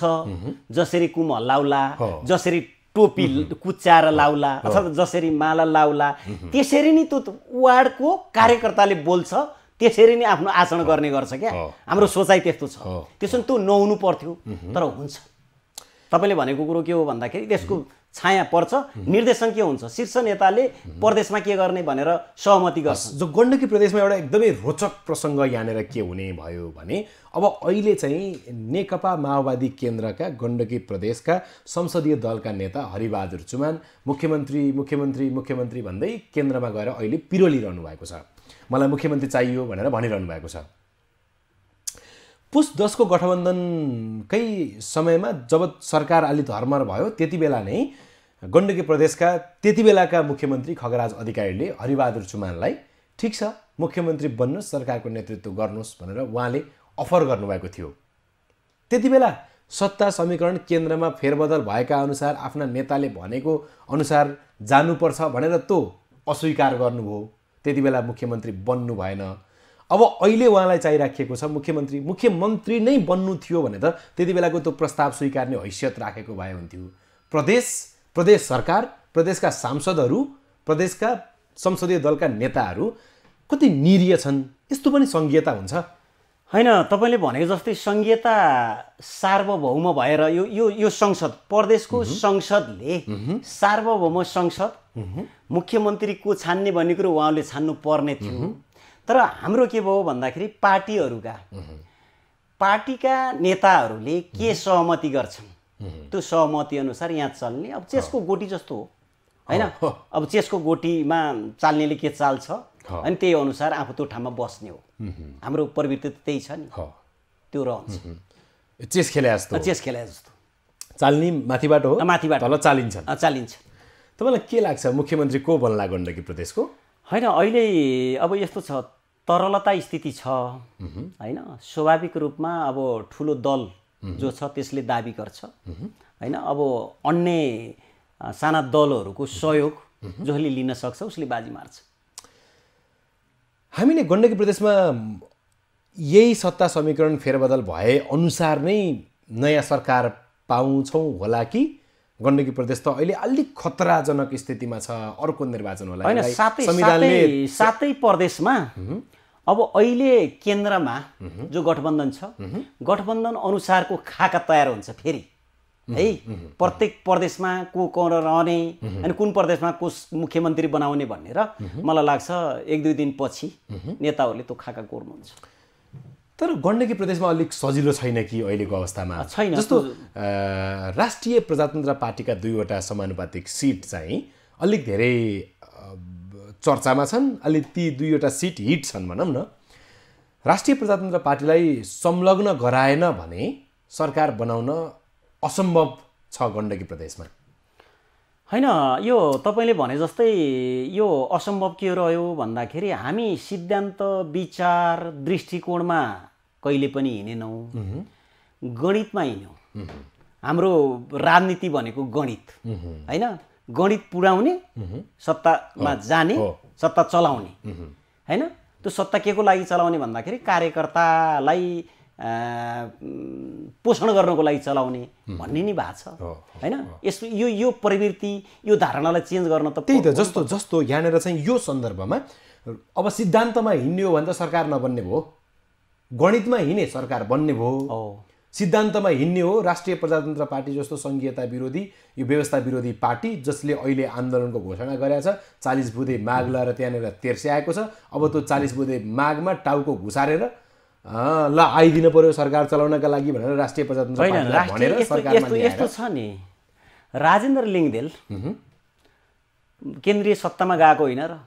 जसरी कुम हल्लाउला। जसरी टोपी कुच्चाएर लाउला अथवा जसरी माला लाउला त्यसरी नै त्यो वार्डको कार्यकर्ताले बोल्छ त्यसरी नै आफ्नो आचरण गर्ने गर्छ क्या। हाम्रो सोचाइ त्यस्तो छ। त्यसो भने त्यो नहुनु पर्थ्यो तर हुन्छ। तपाईँले भनेको कुरो के हो भन्दाखेरि त्यसको छाया पर्छ। निर्देशन के हुन्छ? शीर्ष नेताले प्रदेशमा के गर्ने भनेर सहमति गर्छ। जो गण्डकी प्रदेशमा एउटा एकदमै रोचक प्रसङ्ग यहाँनिर के हुने भयो भने अब अहिले चाहिँ नेकपा माओवादी केन्द्रका गण्डकी प्रदेशका संसदीय दलका नेता हरिबहादुर चुमान मुख्यमन्त्री मुख्यमन्त्री मुख्यमन्त्री भन्दै केन्द्रमा गएर अहिले पिरोलिरहनु भएको छ। मलाई मुख्यमन्त्री चाहियो भनेर भनिरहनु भएको छ। पुस दसको गठबन्धनकै समयमा जब सरकार अलि धर्मर भयो त्यति बेला नै गण्डकी प्रदेशका त्यति बेलाका मुख्यमन्त्री खगराज अधिकारीले हरिबहादुर चुमानलाई ठिक छ मुख्यमन्त्री बन्नुहोस् सरकारको नेतृत्व गर्नुहोस् भनेर उहाँले अफर गर्नुभएको थियो। त्यति बेला सत्ता समीकरण केन्द्रमा फेरबदल भएका अनुसार आफ्ना नेताले भनेको अनुसार जानुपर्छ भनेर त्यो अस्वीकार गर्नुभयो। त्यति बेला मुख्यमन्त्री बन्नु भएन। अब अहिले उहाँलाई चाहिराखिएको छ मुख्यमन्त्री। मुख्यमन्त्री नै बन्नु थियो भने त त्यति बेलाको त्यो प्रस्ताव स्वीकार्ने हैसियत राखेको भए हुन्थ्यो। प्रदेश प्रदेश सरकार प्रदेशका सांसदहरू प्रदेशका संसदीय दलका नेताहरू कति निरीय छन्? यस्तो पनि सङ्घीयता हुन्छ? होइन तपाईँले भनेको जस्तै सङ्घीयता सार्वभौम भएर यो यो यो संसद प्रदेशको संसदले सार्वभौम संसद मुख्यमन्त्री को छान्ने भन्ने कुरो उहाँले छान्नु पर्ने थियो तर हाम्रो के भयो भन्दाखेरि पार्टीहरूका पार्टीका नेताहरूले के सहमति गर्छन्? त्यो सहमति अनुसार यहाँ चल्ने। अब चेसको गोटी जस्तो हो। होइन? अब चेसको गोटीमा चाल्नेले के चाल्छ? अनि त्यही अनुसार आफू त्यो ठाउँमा बस्ने हो। हाम्रो प्रवृत्ति त त्यही छ नि। त्यो रहन्छ। चेस खेले जस्तो चेस खेले जस्तो। चाल्नी माथिबाट हो। माथिबाट। तल चालिन्छन् अँ, चालिन्छ। तपाईँलाई के लाग्छ? मुख्यमन्त्री को बन्ला गण्डकी प्रदेशको? होइन अहिले अब यस्तो छ तरलता स्थिति छ। होइन स्वाभाविक रूपमा अब ठुलो दल जो छ त्यसले दाबी गर्छ। होइन अब अन्य साना दलहरूको सहयोग जसले लिन सक्छ उसले बाजी मार्छ। हामीले गण्डकी प्रदेशमा यही सत्ता समीकरण फेरबदल भए अनुसार नै नयाँ सरकार पाउँछौँ होला कि गण्डकी प्रदेश त अहिले अलिक खतराजनक स्थितिमा छ अर्को निर्वाचन होला। होइन सातै संविधानले सातै प्रदेशमा अब अहिले केन्द्रमा जो गठबन्धन छ गठबन्धन अनुसारको खाका तयार हुन्छ फेरि। है? प्रत्येक प्रदेशमा को को रहने अनि कुन प्रदेशमा को मुख्यमन्त्री बनाउने भनेर मलाई लाग्छ एक दुई दिनपछि नेताहरूले त्यो खाका कोर्नुहुन्छ तर गण्डकी प्रदेशमा अलिक सजिलो छैन कि अहिलेको अवस्थामा? छैन। जस्तो राष्ट्रिय प्रजातन्त्र पार्टीका दुईवटा समानुपातिक सिट चाहिँ अलिक धेरै चर्चामा छन्। अलि ती दुईवटा सिट हिट छन् भनौँ न। राष्ट्रिय प्रजातन्त्र पार्टीलाई संलग्न गराएन भने सरकार बनाउन असम्भव छ गण्डकी प्रदेशमा। होइन यो तपाईँले भने जस्तै यो असम्भव के रह्यो भन्दाखेरि हामी सिद्धान्त विचार दृष्टिकोणमा कहिले पनि हिँडेनौँ। गणितमा हिँड्यौँ। हाम्रो राजनीति भनेको गणित। होइन गणित पुर्याउने सत्तामा जाने। सत्ता चलाउने। होइन त्यो सत्ता के को लागि चलाउने भन्दाखेरि कार्यकर्तालाई पोषण गर्नको लागि चलाउने भन्ने नि भएको छ। हो, होइन? यस यो यो प्रवृत्ति यो धारणालाई चेन्ज गर्न त त्यही त जस्तो जस्तो यहाँनिर चाहिँ यो सन्दर्भमा अब सिद्धान्तमा हिँड्ने हो भने त सरकार नबन्ने भयो। गणितमा हिँडे सरकार बन्ने भयो। सिद्धान्तमा हिँड्ने हो राष्ट्रिय प्रजातन्त्र पार्टी जस्तो सङ्घीयता विरोधी यो व्यवस्था विरोधी पार्टी जसले अहिले आन्दोलनको घोषणा गरेको छ। चालिस बुधे माग लगाएर त्यहाँनिर तेर्स्याएको छ। अब त्यो चालिस बुधे मागमा टाउको घुसारेर ल आइदिनु पर्यो सरकार चलाउनका लागि भनेर राष्ट्रिय प्रजातन्त्र यस्तो छ नि। राजेन्द्र लिङ्गदेल केन्द्रीय सत्तामा गएको होइन र।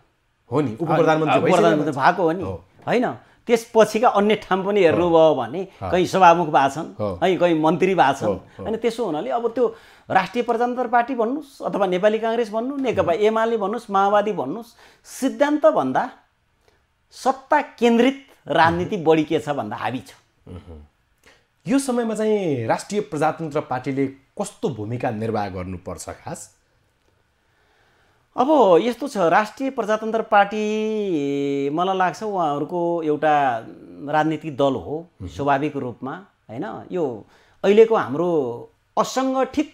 हो नि उप प्रधानमन्त्री भएको हो नि। होइन त्यसपछिका अन्य ठाउँ पनि हेर्नुभयो भने कहीँ सभामुख भएको छन् हो। है कहीँ मन्त्री भएको छन्। होइन त्यसो हुनाले अब त्यो राष्ट्रिय प्रजातन्त्र पार्टी भन्नुहोस् अथवा नेपाली काङ्ग्रेस भन्नु नेकपा एमाले भन्नुहोस् माओवादी भन्नुहोस् सिद्धान्तभन्दा सत्ता केन्द्रित राजनीति बढी के छ भन्दा हाबी छ। यो समयमा चाहिँ राष्ट्रिय प्रजातन्त्र पार्टीले कस्तो भूमिका निर्वाह गर्नुपर्छ खास? अब यस्तो छ राष्ट्रिय प्रजातन्त्र पार्टी मलाई लाग्छ उहाँहरूको एउटा राजनीतिक दल हो स्वाभाविक रूपमा होइन? यो अहिलेको हाम्रो असङ्गठित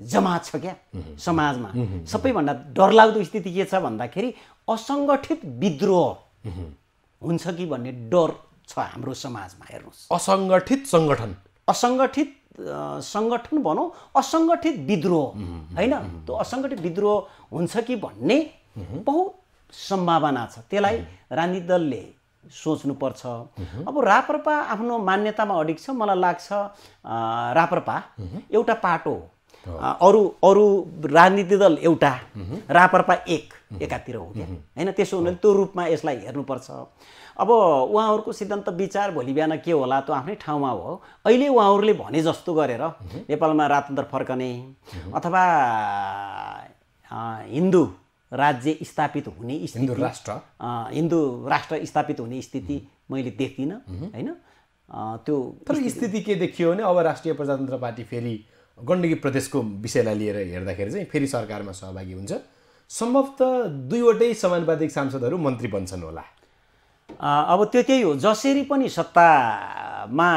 जमात छ क्या समाजमा। सबैभन्दा डरलाग्दो स्थिति के छ भन्दाखेरि असङ्गठित विद्रोह। हुन्छ कि भन्ने डर छ हाम्रो समाजमा हेर्नुहोस्। असङ्गठित सङ्गठन। असङ्गठित सङ्गठन भनौँ असङ्गठित विद्रोह होइन? त्यो असङ्गठित विद्रोह हुन्छ कि भन्ने बहुत सम्भावना छ। त्यसलाई राजनीतिक दलले सोच्नुपर्छ। अब राप्रपा आफ्नो मान्यतामा अडिक छ मलाई लाग्छ राप्रपा एउटा पाटो हो। अरू अरू राजनीतिक दल एउटा राप्रपा एक। एकातिर हो क्या? होइन त्यसो हुनाले त्यो रूपमा यसलाई हेर्नुपर्छ। अब उहाँहरूको सिद्धान्त विचार भोलि बिहान के होला त्यो आफ्नै ठाउँमा हो। अहिले उहाँहरूले भने जस्तो गरेर नेपालमा राजतन्त्र फर्कने अथवा हिन्दू राज्य स्थापित हुने हिन्दू राष्ट्र। हिन्दू राष्ट्र स्थापित हुने स्थिति मैले देख्दिनँ होइन? त्यो तर स्थिति के देखियो भने अब राष्ट्रिय प्रजातन्त्र पार्टी फेरि गण्डकी प्रदेशको विषयलाई लिएर हेर्दाखेरि चाहिँ फेरि सरकारमा सहभागी हुन्छ। सम्भवतः दुईवटै समानुपातिक सांसदहरू मन्त्री बन्छन् होला। अब त्यो त्यही हो जसरी पनि सत्तामा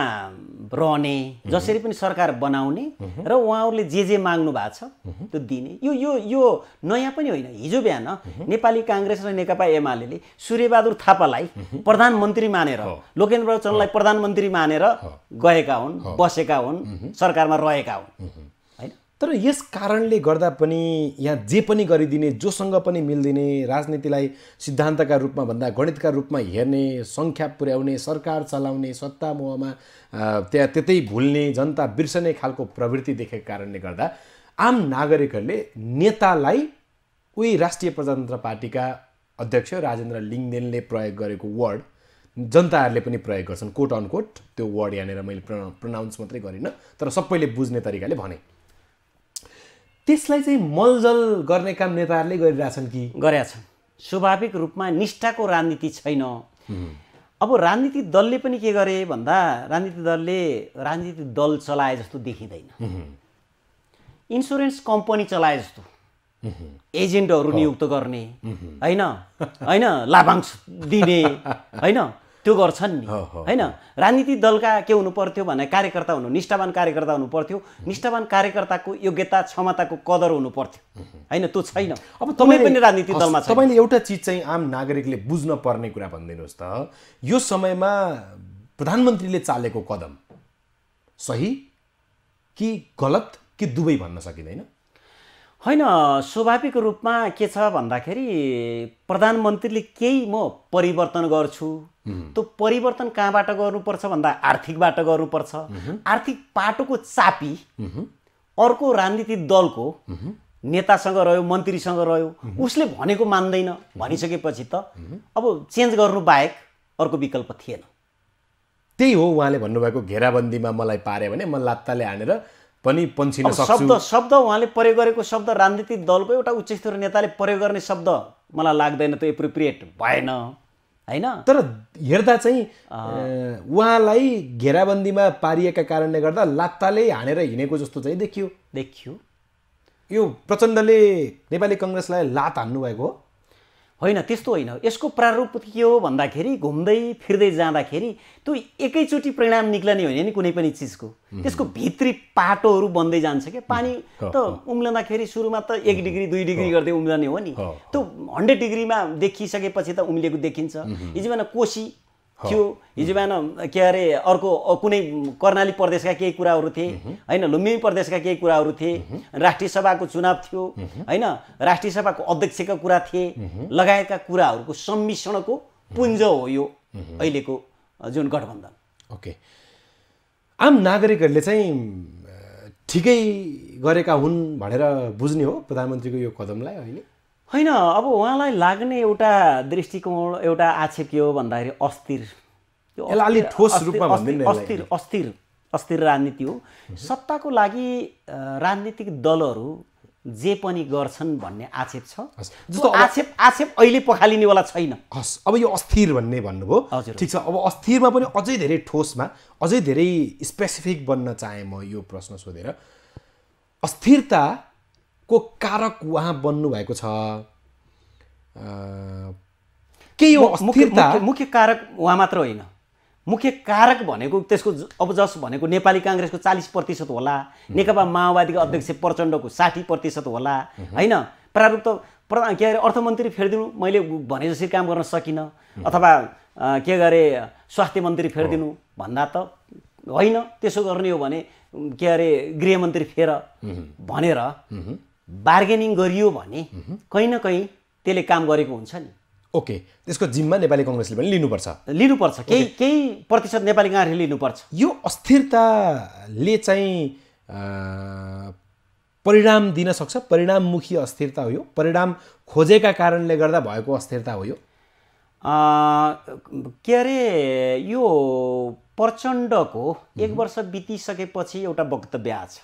रहने जसरी पनि सरकार बनाउने र उहाँहरूले जे जे माग्नु भएको छ त्यो दिने। यो यो यो नयाँ पनि होइन हिजो बिहान नेपाली काङ्ग्रेस र नेकपा एमाले सूर्यबहादुर थापालाई प्रधानमन्त्री मानेर लोकेन्द्र चन्दलाई प्रधानमन्त्री मानेर गएका हुन् बसेका हुन् सरकारमा रहेका हुन्। तर यस कारणले गर्दा पनि यहाँ जे पनि गरिदिने जोसँग पनि मिल्दिने राजनीतिलाई सिद्धान्तका रूपमा भन्दा गणितका रूपमा हेर्ने सङ्ख्या पुर्याउने सरकार चलाउने सत्ता मोहमा त्यहाँ त्यतै भुल्ने जनता बिर्सने खालको प्रवृत्ति देखेको कारणले गर्दा आम नागरिकहरूले नेतालाई उही राष्ट्रिय प्रजातन्त्र पार्टीका अध्यक्ष राजेन्द्र लिङ्गदेनले प्रयोग गरेको वर्ड जनताहरूले पनि प्रयोग गर्छन्। कोट अन कोट त्यो वर्ड यहाँनिर मैले प्र प्रनाउन्स मात्रै गरिनँ तर सबैले बुझ्ने तरिकाले भने। त्यसलाई चाहिँ मलजल गर्ने काम नेताहरूले गरिरहेछन् कि? गरेका छन् स्वाभाविक रूपमा निष्ठाको राजनीति छैन। अब राजनीतिक दलले पनि के गरे भन्दा राजनीतिक दलले राजनीतिक दल चलाए जस्तो देखिँदैन। इन्सुरेन्स कम्पनी चलाए जस्तो। एजेन्टहरू नियुक्त गर्ने। होइन? होइन? लाभांश दिने। *laughs* होइन? त्यो गर्छन् नि। होइन? राजनीतिक दलका के हुनु पर्थ्यो भने कार्यकर्ता हुनु निष्ठावान कार्यकर्ता हुनु पर्थ्यो। निष्ठावान कार्यकर्ताको योग्यता क्षमताको कदर हुनु पर्थ्यो। होइन? त्यो छैन। अब कुनै तपाईँले- पनि राजनीतिक हस्, दलमा तपाईँले एउटा चिज चाहिँ आम नागरिकले बुझ्न पर्ने कुरा भनिदिनुहोस् त। यो समयमा प्रधानमन्त्रीले चालेको कदम सही कि गलत कि दुवै भन्न सकिँदैन? होइन स्वाभाविक रूपमा के छ भन्दाखेरि प्रधानमन्त्रीले केही म परिवर्तन गर्छु त्यो परिवर्तन कहाँबाट गर्नुपर्छ भन्दा आर्थिकबाट गर्नुपर्छ। आर्थिक पाटोको चापी अर्को राजनीतिक दलको नेतासँग रह्यो मन्त्रीसँग रह्यो उसले भनेको मान्दैन। भनिसकेपछि त अब चेन्ज गर्नु बाहेक अर्को विकल्प थिएन। त्यही हो उहाँले भन्नुभएको घेराबन्दीमा मलाई पार्यो भने म लात्ताले हानेर पनि पन्छिन शब्द शब्द उहाँले प्रयोग गरेको शब्द राजनीतिक दलको एउटा उच्च स्तरीय नेताले प्रयोग गर्ने शब्द मलाई लाग्दैन त्यो एप्रोप्रिएट भएन। होइन? तर हेर्दा चाहिँ उहाँलाई घेराबन्दीमा पारिएका कारणले गर्दा लात्ताले हानेर हिँडेको जस्तो चाहिँ देखियो। देखियो। यो प्रचण्डले नेपाली कङ्ग्रेसलाई लात हान्नुभएको हो। होइन त्यस्तो होइन। यसको प्रारूप के हो भन्दाखेरि घुम्दै फिर्दै जाँदाखेरि त्यो एकैचोटि परिणाम निक्लने होइन नि कुनै पनि चिजको। त्यसको भित्री पाटोहरू बन्दै जान्छ क्या। पानी त उम्लँदाखेरि सुरुमा त एक डिग्री दुई डिग्री गर्दै उम्लने हो नि। त्यो हन्ड्रेड डिग्रीमा देखिसकेपछि त उम्लेको देखिन्छ। हिजो बिहान कोसी थियो। हिजो बिहान के अरे अर्को कुनै कर्णाली प्रदेशका केही कुराहरू थिए। होइन लुम्बिनी प्रदेशका केही कुराहरू थिए। राष्ट्रिय सभाको चुनाव थियो। होइन राष्ट्रिय सभाको अध्यक्षका कुरा थिए। लगायतका कुराहरूको सम्मिश्रणको पुञ्ज हो यो अहिलेको जुन गठबन्धन। ओके। आम नागरिकहरूले चाहिँ ठिकै गरेका हुन् भनेर बुझ्ने हो प्रधानमन्त्रीको यो कदमलाई अहिले? होइन अब उहाँलाई लाग्ने एउटा दृष्टिकोण एउटा आक्षेप के हो भन्दाखेरि अस्थिर। अलिक अस्थिर- ठोस अस्थिर- रूपमा अस्थिर अस्थिर अस्थिर राजनीति हो। सत्ताको लागि राजनीतिक दलहरू जे पनि गर्छन् भन्ने आक्षेप छ। जस्तो आक्षेप आक्षेप अहिले पखालिनेवाला छैन। हस् अब यो अस्थिर भन्ने भन्नुभयो। हजुर। ठिक छ अब अस्थिरमा पनि अझै धेरै ठोसमा अझै धेरै स्पेसिफिक बन्न चाहेँ म यो प्रश्न सोधेर। अस्थिरता को कारक उहाँ बन्नुभएको छ? के यो मुख्य अस्थिरता मुख्य- कारक उहाँ मात्र होइन। मुख्य कारक भनेको त्यसको अब जस भनेको नेपाली काङ्ग्रेसको चालिस प्रतिशत होला नेकपा माओवादीको अध्यक्ष प्रचण्डको साठी प्रतिशत होला होइन? प्रारूप त प्र के अरे अर्थमन्त्री फेरिदिनु मैले भने जसरी काम गर्न सकिनँ अथवा के गरे स्वास्थ्य मन्त्री फेरिदिनु भन्दा त होइन। त्यसो गर्ने हो भने के अरे गृहमन्त्री फेर भनेर बार्गेनिङ गरियो भने कहीँ न कहीँ त्यसले काम गरेको हुन्छ नि। ओके त्यसको जिम्मा नेपाली कङ्ग्रेसले पनि लिनुपर्छ। लिनुपर्छ केही केही प्रतिशत नेपाली काङ्ग्रेसले लिनुपर्छ। यो अस्थिरताले चाहिँ परिणाम दिन सक्छ? परिणाममुखी अस्थिरता हो यो? परिणाम खोजेका कारणले गर्दा भएको अस्थिरता हो यो? के अरे यो प्रचण्डको एक वर्ष बितिसकेपछि एउटा वक्तव्य आएको छ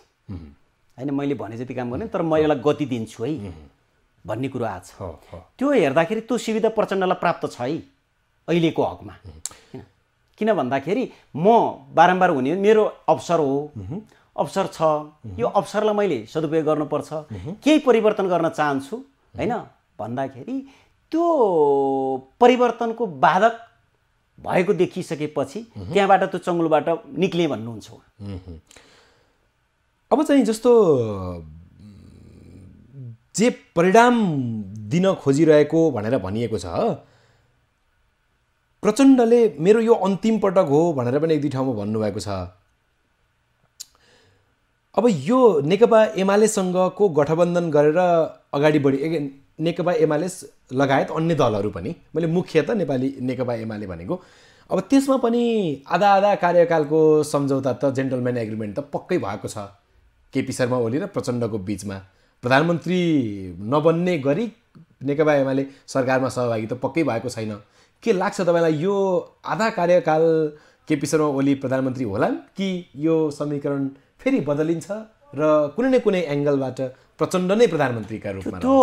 होइन मैले भने जति काम गर्ने तर म यसलाई गति दिन्छु है। भन्ने कुरो आएको छ हो, हो। त्यो हेर्दाखेरि त्यो सुविधा प्रचण्डलाई प्राप्त छ है अहिलेको हकमा। किन? किन भन्दाखेरि म बारम्बार हुने मेरो अवसर हो। अवसर छ। यो अवसरलाई मैले सदुपयोग गर्नुपर्छ। केही परिवर्तन गर्न चाहन्छु होइन? भन्दाखेरि त्यो परिवर्तनको बाधक भएको देखिसकेपछि त्यहाँबाट त्यो चङ्गुलबाट निक्ले भन्नुहुन्छ। अब चाहिँ जस्तो जे परिणाम दिन खोजिरहेको भनेर भनिएको छ प्रचण्डले मेरो यो अन्तिम पटक हो भनेर पनि एक दुई ठाउँमा भन्नुभएको छ। अब यो नेकपा एमालेसँगको गठबन्धन गरेर अगाडि बढी नेकपा एमाले लगायत अन्य दलहरू पनि मैले मुख्य त नेपाली नेकपा एमाले भनेको अब त्यसमा पनि आधा आधा कार्यकालको सम्झौता त जेन्टलम्यान एग्रिमेन्ट त पक्कै भएको छ। केपी शर्मा ओली र प्रचण्डको बिचमा। प्रधानमन्त्री नबन्ने गरी नेकपा एमाले सरकारमा सहभागी त पक्कै भएको छैन। के लाग्छ तपाईँलाई यो आधा कार्यकाल केपी शर्मा ओली प्रधानमन्त्री होलान् कि यो समीकरण फेरि बदलिन्छ र कुनै न कुनै एङ्गलबाट प्रचण्ड नै प्रधानमन्त्रीका रूपमा त्यो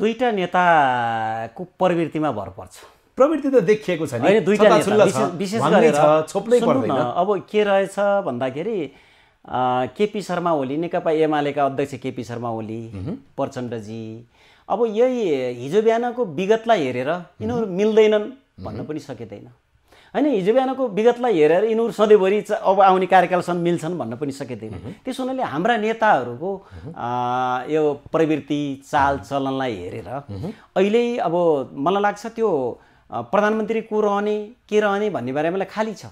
दुईटा नेताको प्रवृत्तिमा भर पर्छ। प्रवृत्ति त देखिएको छ अब के रहेछ भन्दाखेरि केपी शर्मा ओली नेकपा एमालेका अध्यक्ष केपी शर्मा ओली प्रचण्डजी। अब यही हिजो बिहानको विगतलाई हेरेर यिनीहरू मिल्दैनन् भन्न पनि सकिँदैन। होइन हिजो बिहानको विगतलाई हेरेर यिनीहरू सधैँभरि अब आउने कार्यकालसम्म मिल्छन् भन्न पनि सकिँदैन। त्यसो हुनाले हाम्रा नेताहरूको यो प्रवृत्ति चाल चलनलाई हेरेर अहिले अब मलाई लाग्छ त्यो प्रधानमन्त्री को रहने के रहने भन्ने बारेमा खाली छ।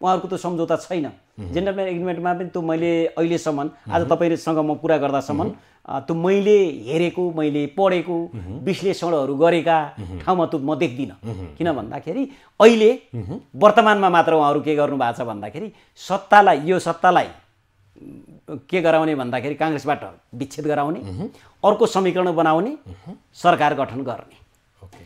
उहाँहरूको त्यो सम्झौता छैन। जेन्टलम्यान एग्रिमेन्टमा पनि त्यो मैले अहिलेसम्म आज तपाईँसँग म कुरा गर्दासम्म अँ, त्यो मैले हेरेको मैले पढेको विश्लेषणहरू गरेका ठाउँमा त्यो म देख्दिनँ। किन भन्दाखेरि अहिले वर्तमानमा मात्र उहाँहरू के गर्नु भएको छ भन्दाखेरि सत्तालाई यो सत्तालाई के गराउने भन्दाखेरि काङ्ग्रेसबाट विच्छेद गराउने अर्को समीकरण बनाउने सरकार गठन गर्ने।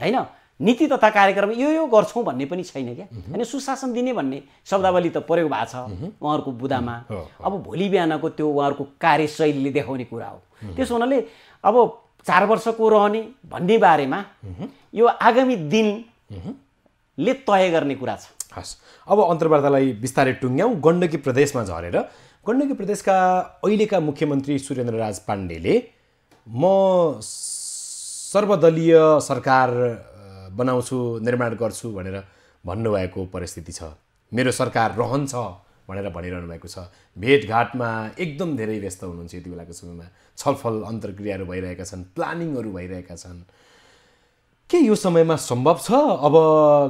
होइन? नीति तथा कार्यक्रम यो यो गर्छौँ भन्ने पनि छैन क्या। होइन सुशासन दिने भन्ने शब्दावली त प्रयोग भएको छ उहाँहरूको बुदामा। अब भोलि बिहानको त्यो उहाँहरूको कार्यशैलीले देखाउने कुरा हो। त्यसो हुनाले अब चार वर्षको रहने भन्ने बारेमा यो आगामी दिनले तय गर्ने कुरा छ। हस्। अब अन्तर्वार्तालाई बिस्तारै टुङ्ग्याउँ। गण्डकी प्रदेशमा झरेर गण्डकी प्रदेशका अहिलेका मुख्यमन्त्री सुरेन्द्र राज पाण्डेले म सर्वदलीय सरकार बनाउँछु निर्माण गर्छु भनेर भन्नुभएको परिस्थिति छ। मेरो सरकार रहन्छ भनेर भनिरहनु भएको छ। भेटघाटमा एकदम धेरै व्यस्त हुनुहुन्छ यति बेलाको समयमा। छलफल अन्तर्क्रियाहरू भइरहेका छन् प्लानिङहरू भइरहेका छन्। के यो समयमा सम्भव छ? अब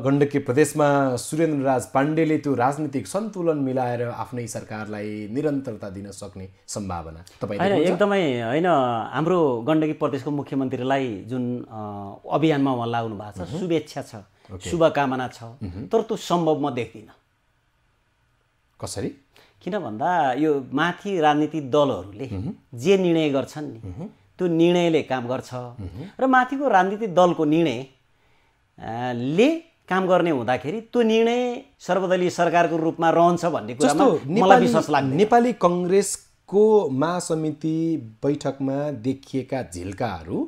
गण्डकी प्रदेशमा सुरेन्द्र राज पाण्डेले त्यो राजनीतिक सन्तुलन मिलाएर आफ्नै सरकारलाई निरन्तरता दिन सक्ने सम्भावना तपाईँ होइन? एकदमै होइन हाम्रो गण्डकी प्रदेशको मुख्यमन्त्रीलाई जुन अभियानमा उहाँ लाग्नु भएको छ शुभेच्छा छ शुभकामना छ तर त्यो सम्भव म देख्दिनँ। कसरी? किन भन्दा यो माथि राजनीतिक दलहरूले जे निर्णय गर्छन् नि त्यो निर्णयले काम गर्छ। र माथिको राजनीतिक दलको निर्णय ले काम गर्ने हुँदाखेरि त्यो निर्णय सर्वदलीय सरकारको रूपमा रहन्छ भन्ने कुरामा मलाई विश्वास लाग्दैन। नेपाली कङ्ग्रेसको महासमिति बैठकमा देखिएका झिल्काहरू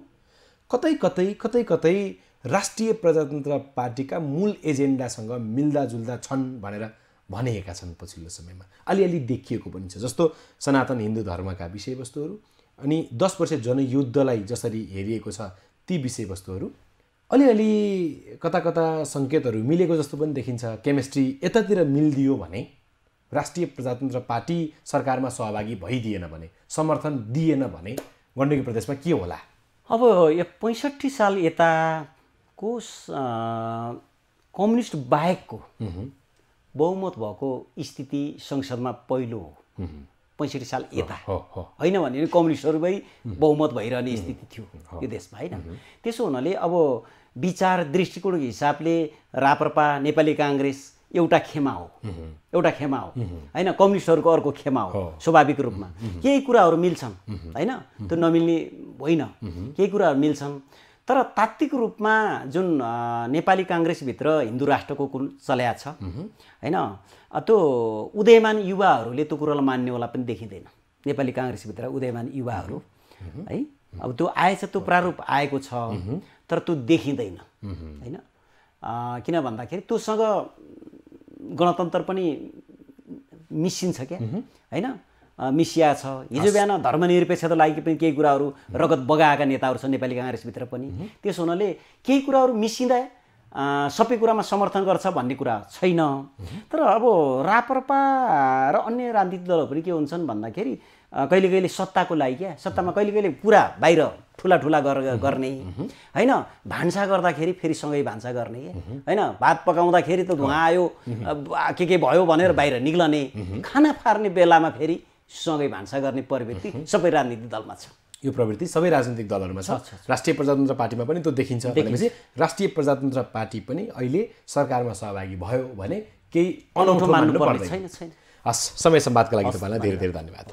कतै कतै कतै कतै राष्ट्रिय प्रजातन्त्र पार्टीका मूल एजेन्डासँग मिल्दाजुल्दा छन् भनेर भनिएका छन् पछिल्लो समयमा। अलिअलि देखिएको पनि छ। जस्तो सनातन हिन्दू धर्मका विषयवस्तुहरू अनि दस वर्ष जनयुद्धलाई जसरी हेरिएको छ ती विषयवस्तुहरू अलिअलि कता कता सङ्केतहरू मिलेको जस्तो पनि देखिन्छ। केमिस्ट्री यतातिर मिलिदियो भने राष्ट्रिय प्रजातन्त्र पार्टी सरकारमा सहभागी भइदिएन भने समर्थन दिएन भने गण्डकी प्रदेशमा के होला? अब यो पैँसठी साल यताको कम्युनिस्ट बाहेकको बहुमत भएको स्थिति संसदमा पहिलो हो। पैँसठी साल यता। होइन भने कम्युनिस्टहरूमै बहुमत भइरहने स्थिति थियो यो देशमा होइन? त्यसो हुनाले अब विचार दृष्टिकोणको हिसाबले राप्रपा नेपाली काङ्ग्रेस एउटा खेमा हो। एउटा खेमा हो। होइन कम्युनिस्टहरूको अर्को खेमा हो स्वाभाविक रूपमा। केही कुराहरू मिल्छन् होइन? त्यो नमिल्ने होइन। केही कुराहरू मिल्छन्। तर तात्विक रूपमा जुन नेपाली काङ्ग्रेसभित्र हिन्दू राष्ट्रको कुन चल्या छ होइन? त्यो उदयमान युवाहरूले त्यो कुरालाई मान्नेवाला पनि देखिँदैन। नेपाली काङ्ग्रेसभित्र उदयमान युवाहरू है? अब त्यो आएछ त्यो प्रारूप आएको छ तर त्यो देखिँदैन होइन? किन भन्दाखेरि त्योसँग गणतन्त्र पनि मिसिन्छ क्या होइन? मिसिया छ। हिजो बिहान धर्मनिरपेक्षता लागि पनि केही कुराहरू रगत बगाएका नेताहरू छन् नेपाली काङ्ग्रेसभित्र पनि। त्यसो हुनाले केही कुराहरू मिसिँदा सबै कुरामा समर्थन गर्छ भन्ने कुरा छैन। तर अब राप्रपा र अन्य राजनीतिक दलहरू पनि के हुन्छन् भन्दाखेरि कहिले कहिले सत्ताको लागि क्या सत्तामा कहिले कहिले पुरा बाहिर ठुला ठुला गर गर्ने। होइन भान्सा गर्दाखेरि फेरि सँगै भान्सा गर्ने। होइन भात पकाउँदाखेरि त धुवा आयो के के भयो भनेर बाहिर निक्लने। खाना फार्ने बेलामा फेरि सँगै भान्सा गर्ने प्रवृत्ति सबै राजनीतिक दलमा छ। यो प्रवृत्ति सबै राजनीतिक दलहरूमा छ। राष्ट्रिय प्रजातन्त्र पार्टीमा पनि त्यो देखिन्छ भनेपछि राष्ट्रिय प्रजातन्त्र पार्टी पनि अहिले सरकारमा सहभागी भयो भने केही अनौठो मान्नु मान्नुपर्ने पर्दैन छैन छैन। हस् समय सम्वादका लागि तपाईँलाई धेरै धेरै धन्यवाद।